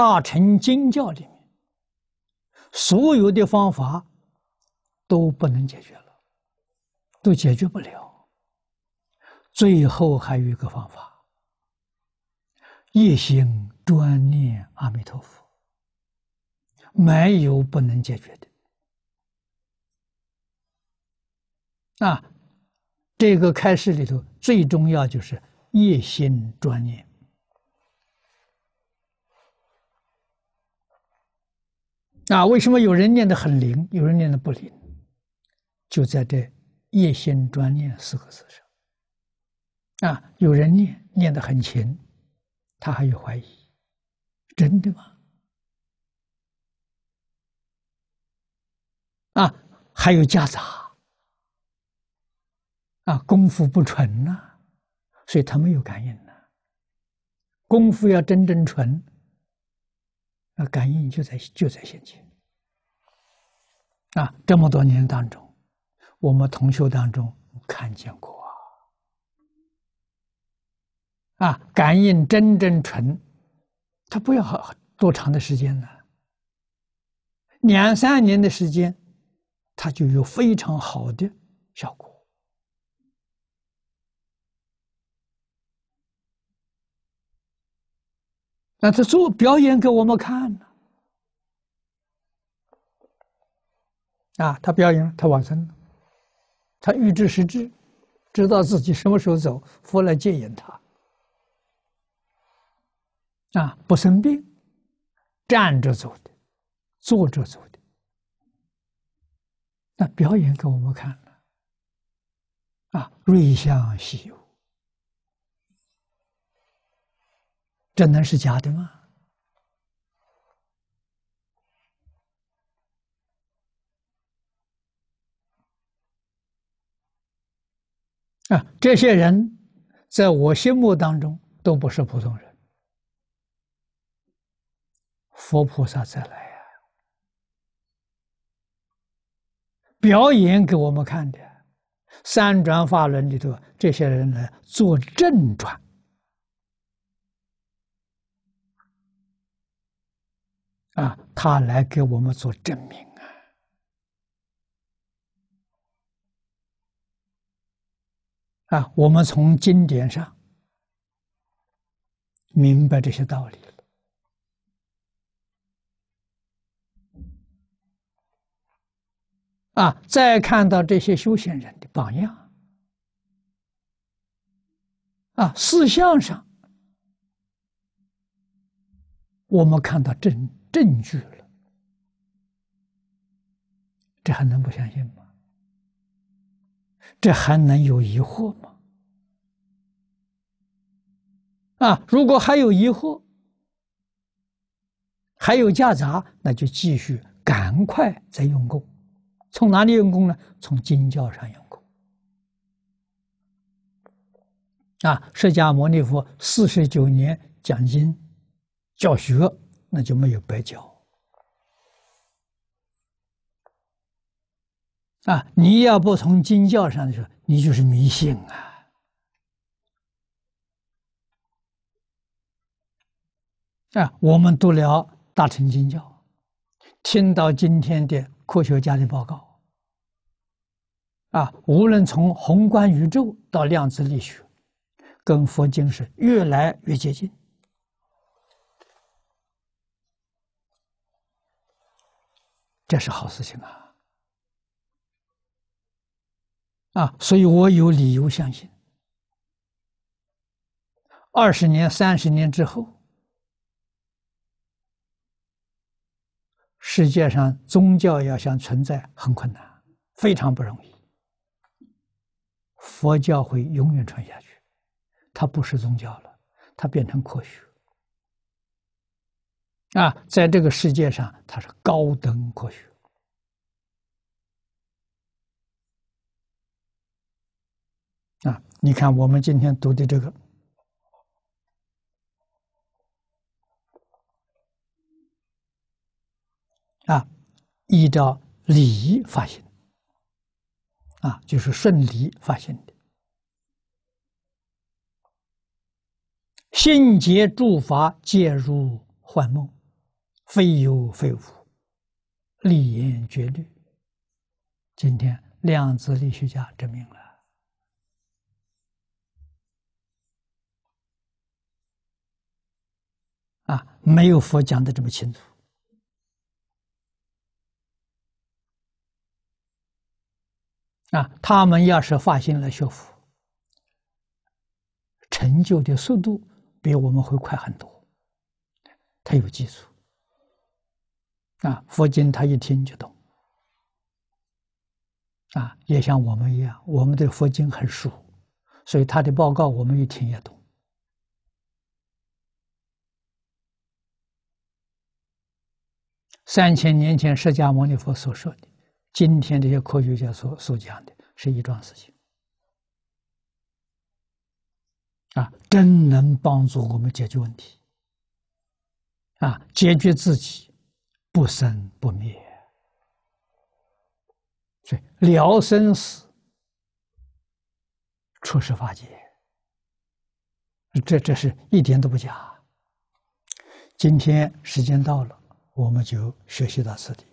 大乘经教里面，所有的方法都不能解决了，都解决不了。最后还有一个方法：一心专念阿弥陀佛，没有不能解决的。啊，这个开示里头最重要就是一心专念。啊，为什么有人念的很灵，有人念的不灵？就在这“一心专念”四个字上。啊，有人念念的很勤，他还有怀疑，真的吗？啊，还有夹杂，啊，功夫不纯呐，所以他没有感应呐。功夫要真正纯。那感应就在就在现前啊！这么多年当中，我们同修当中看见过啊！啊，感应真正纯，它不要好多长的时间呢？两三年的时间，它就有非常好的效果。那他做表演给我们看呢？啊，他表演，他往生，他预知时至，知道自己什么时候走，佛来接引他。啊，不生病，站着走的，坐着走的，那表演给我们看了。啊，瑞相稀有。这能是假的吗？啊，这些人在我心目当中都不是普通人，佛菩萨再来呀，表演给我们看的三转法轮里头，这些人来做正转。啊，他来给我们做证明啊！啊，我们从经典上明白这些道理了。啊，再看到这些修行人的榜样，啊，思想上，我们看到真。证据了，这还能不相信吗？这还能有疑惑吗？啊，如果还有疑惑，还有夹杂，那就继续赶快再用功。从哪里用功呢？从经教上用功。啊，释迦牟尼佛四十九年讲经教学。那就没有白教啊！你要不从经教上说，你就是迷信啊！啊，我们读了大乘经教，听到今天的科学家的报告，啊，无论从宏观宇宙到量子力学，跟佛经是越来越接近。这是好事情啊！啊，所以我有理由相信，二十年、三十年之后，世界上宗教要想存在很困难，非常不容易。佛教会永远传下去，它不是宗教了，它变成科学。啊，在这个世界上，它是高等科学。啊，你看我们今天读的这个啊，依照理发现，啊，就是顺理发行的。心结诸法皆如幻梦，非有非无，立言绝律。今天量子力学家证明了，啊，没有佛讲的这么清楚。啊，他们要是发心来学佛，成就的速度。比我们会快很多，他有基础啊！佛经他一听就懂啊，也像我们一样，我们对佛经很熟，所以他的报告我们一听也懂。三千年前释迦牟尼佛所说的，今天这些科学家所所讲的是一桩事情。啊，真能帮助我们解决问题，啊，解决自己不生不灭，所以了生死、出世法界，这这是一点都不假。今天时间到了，我们就学习到此地。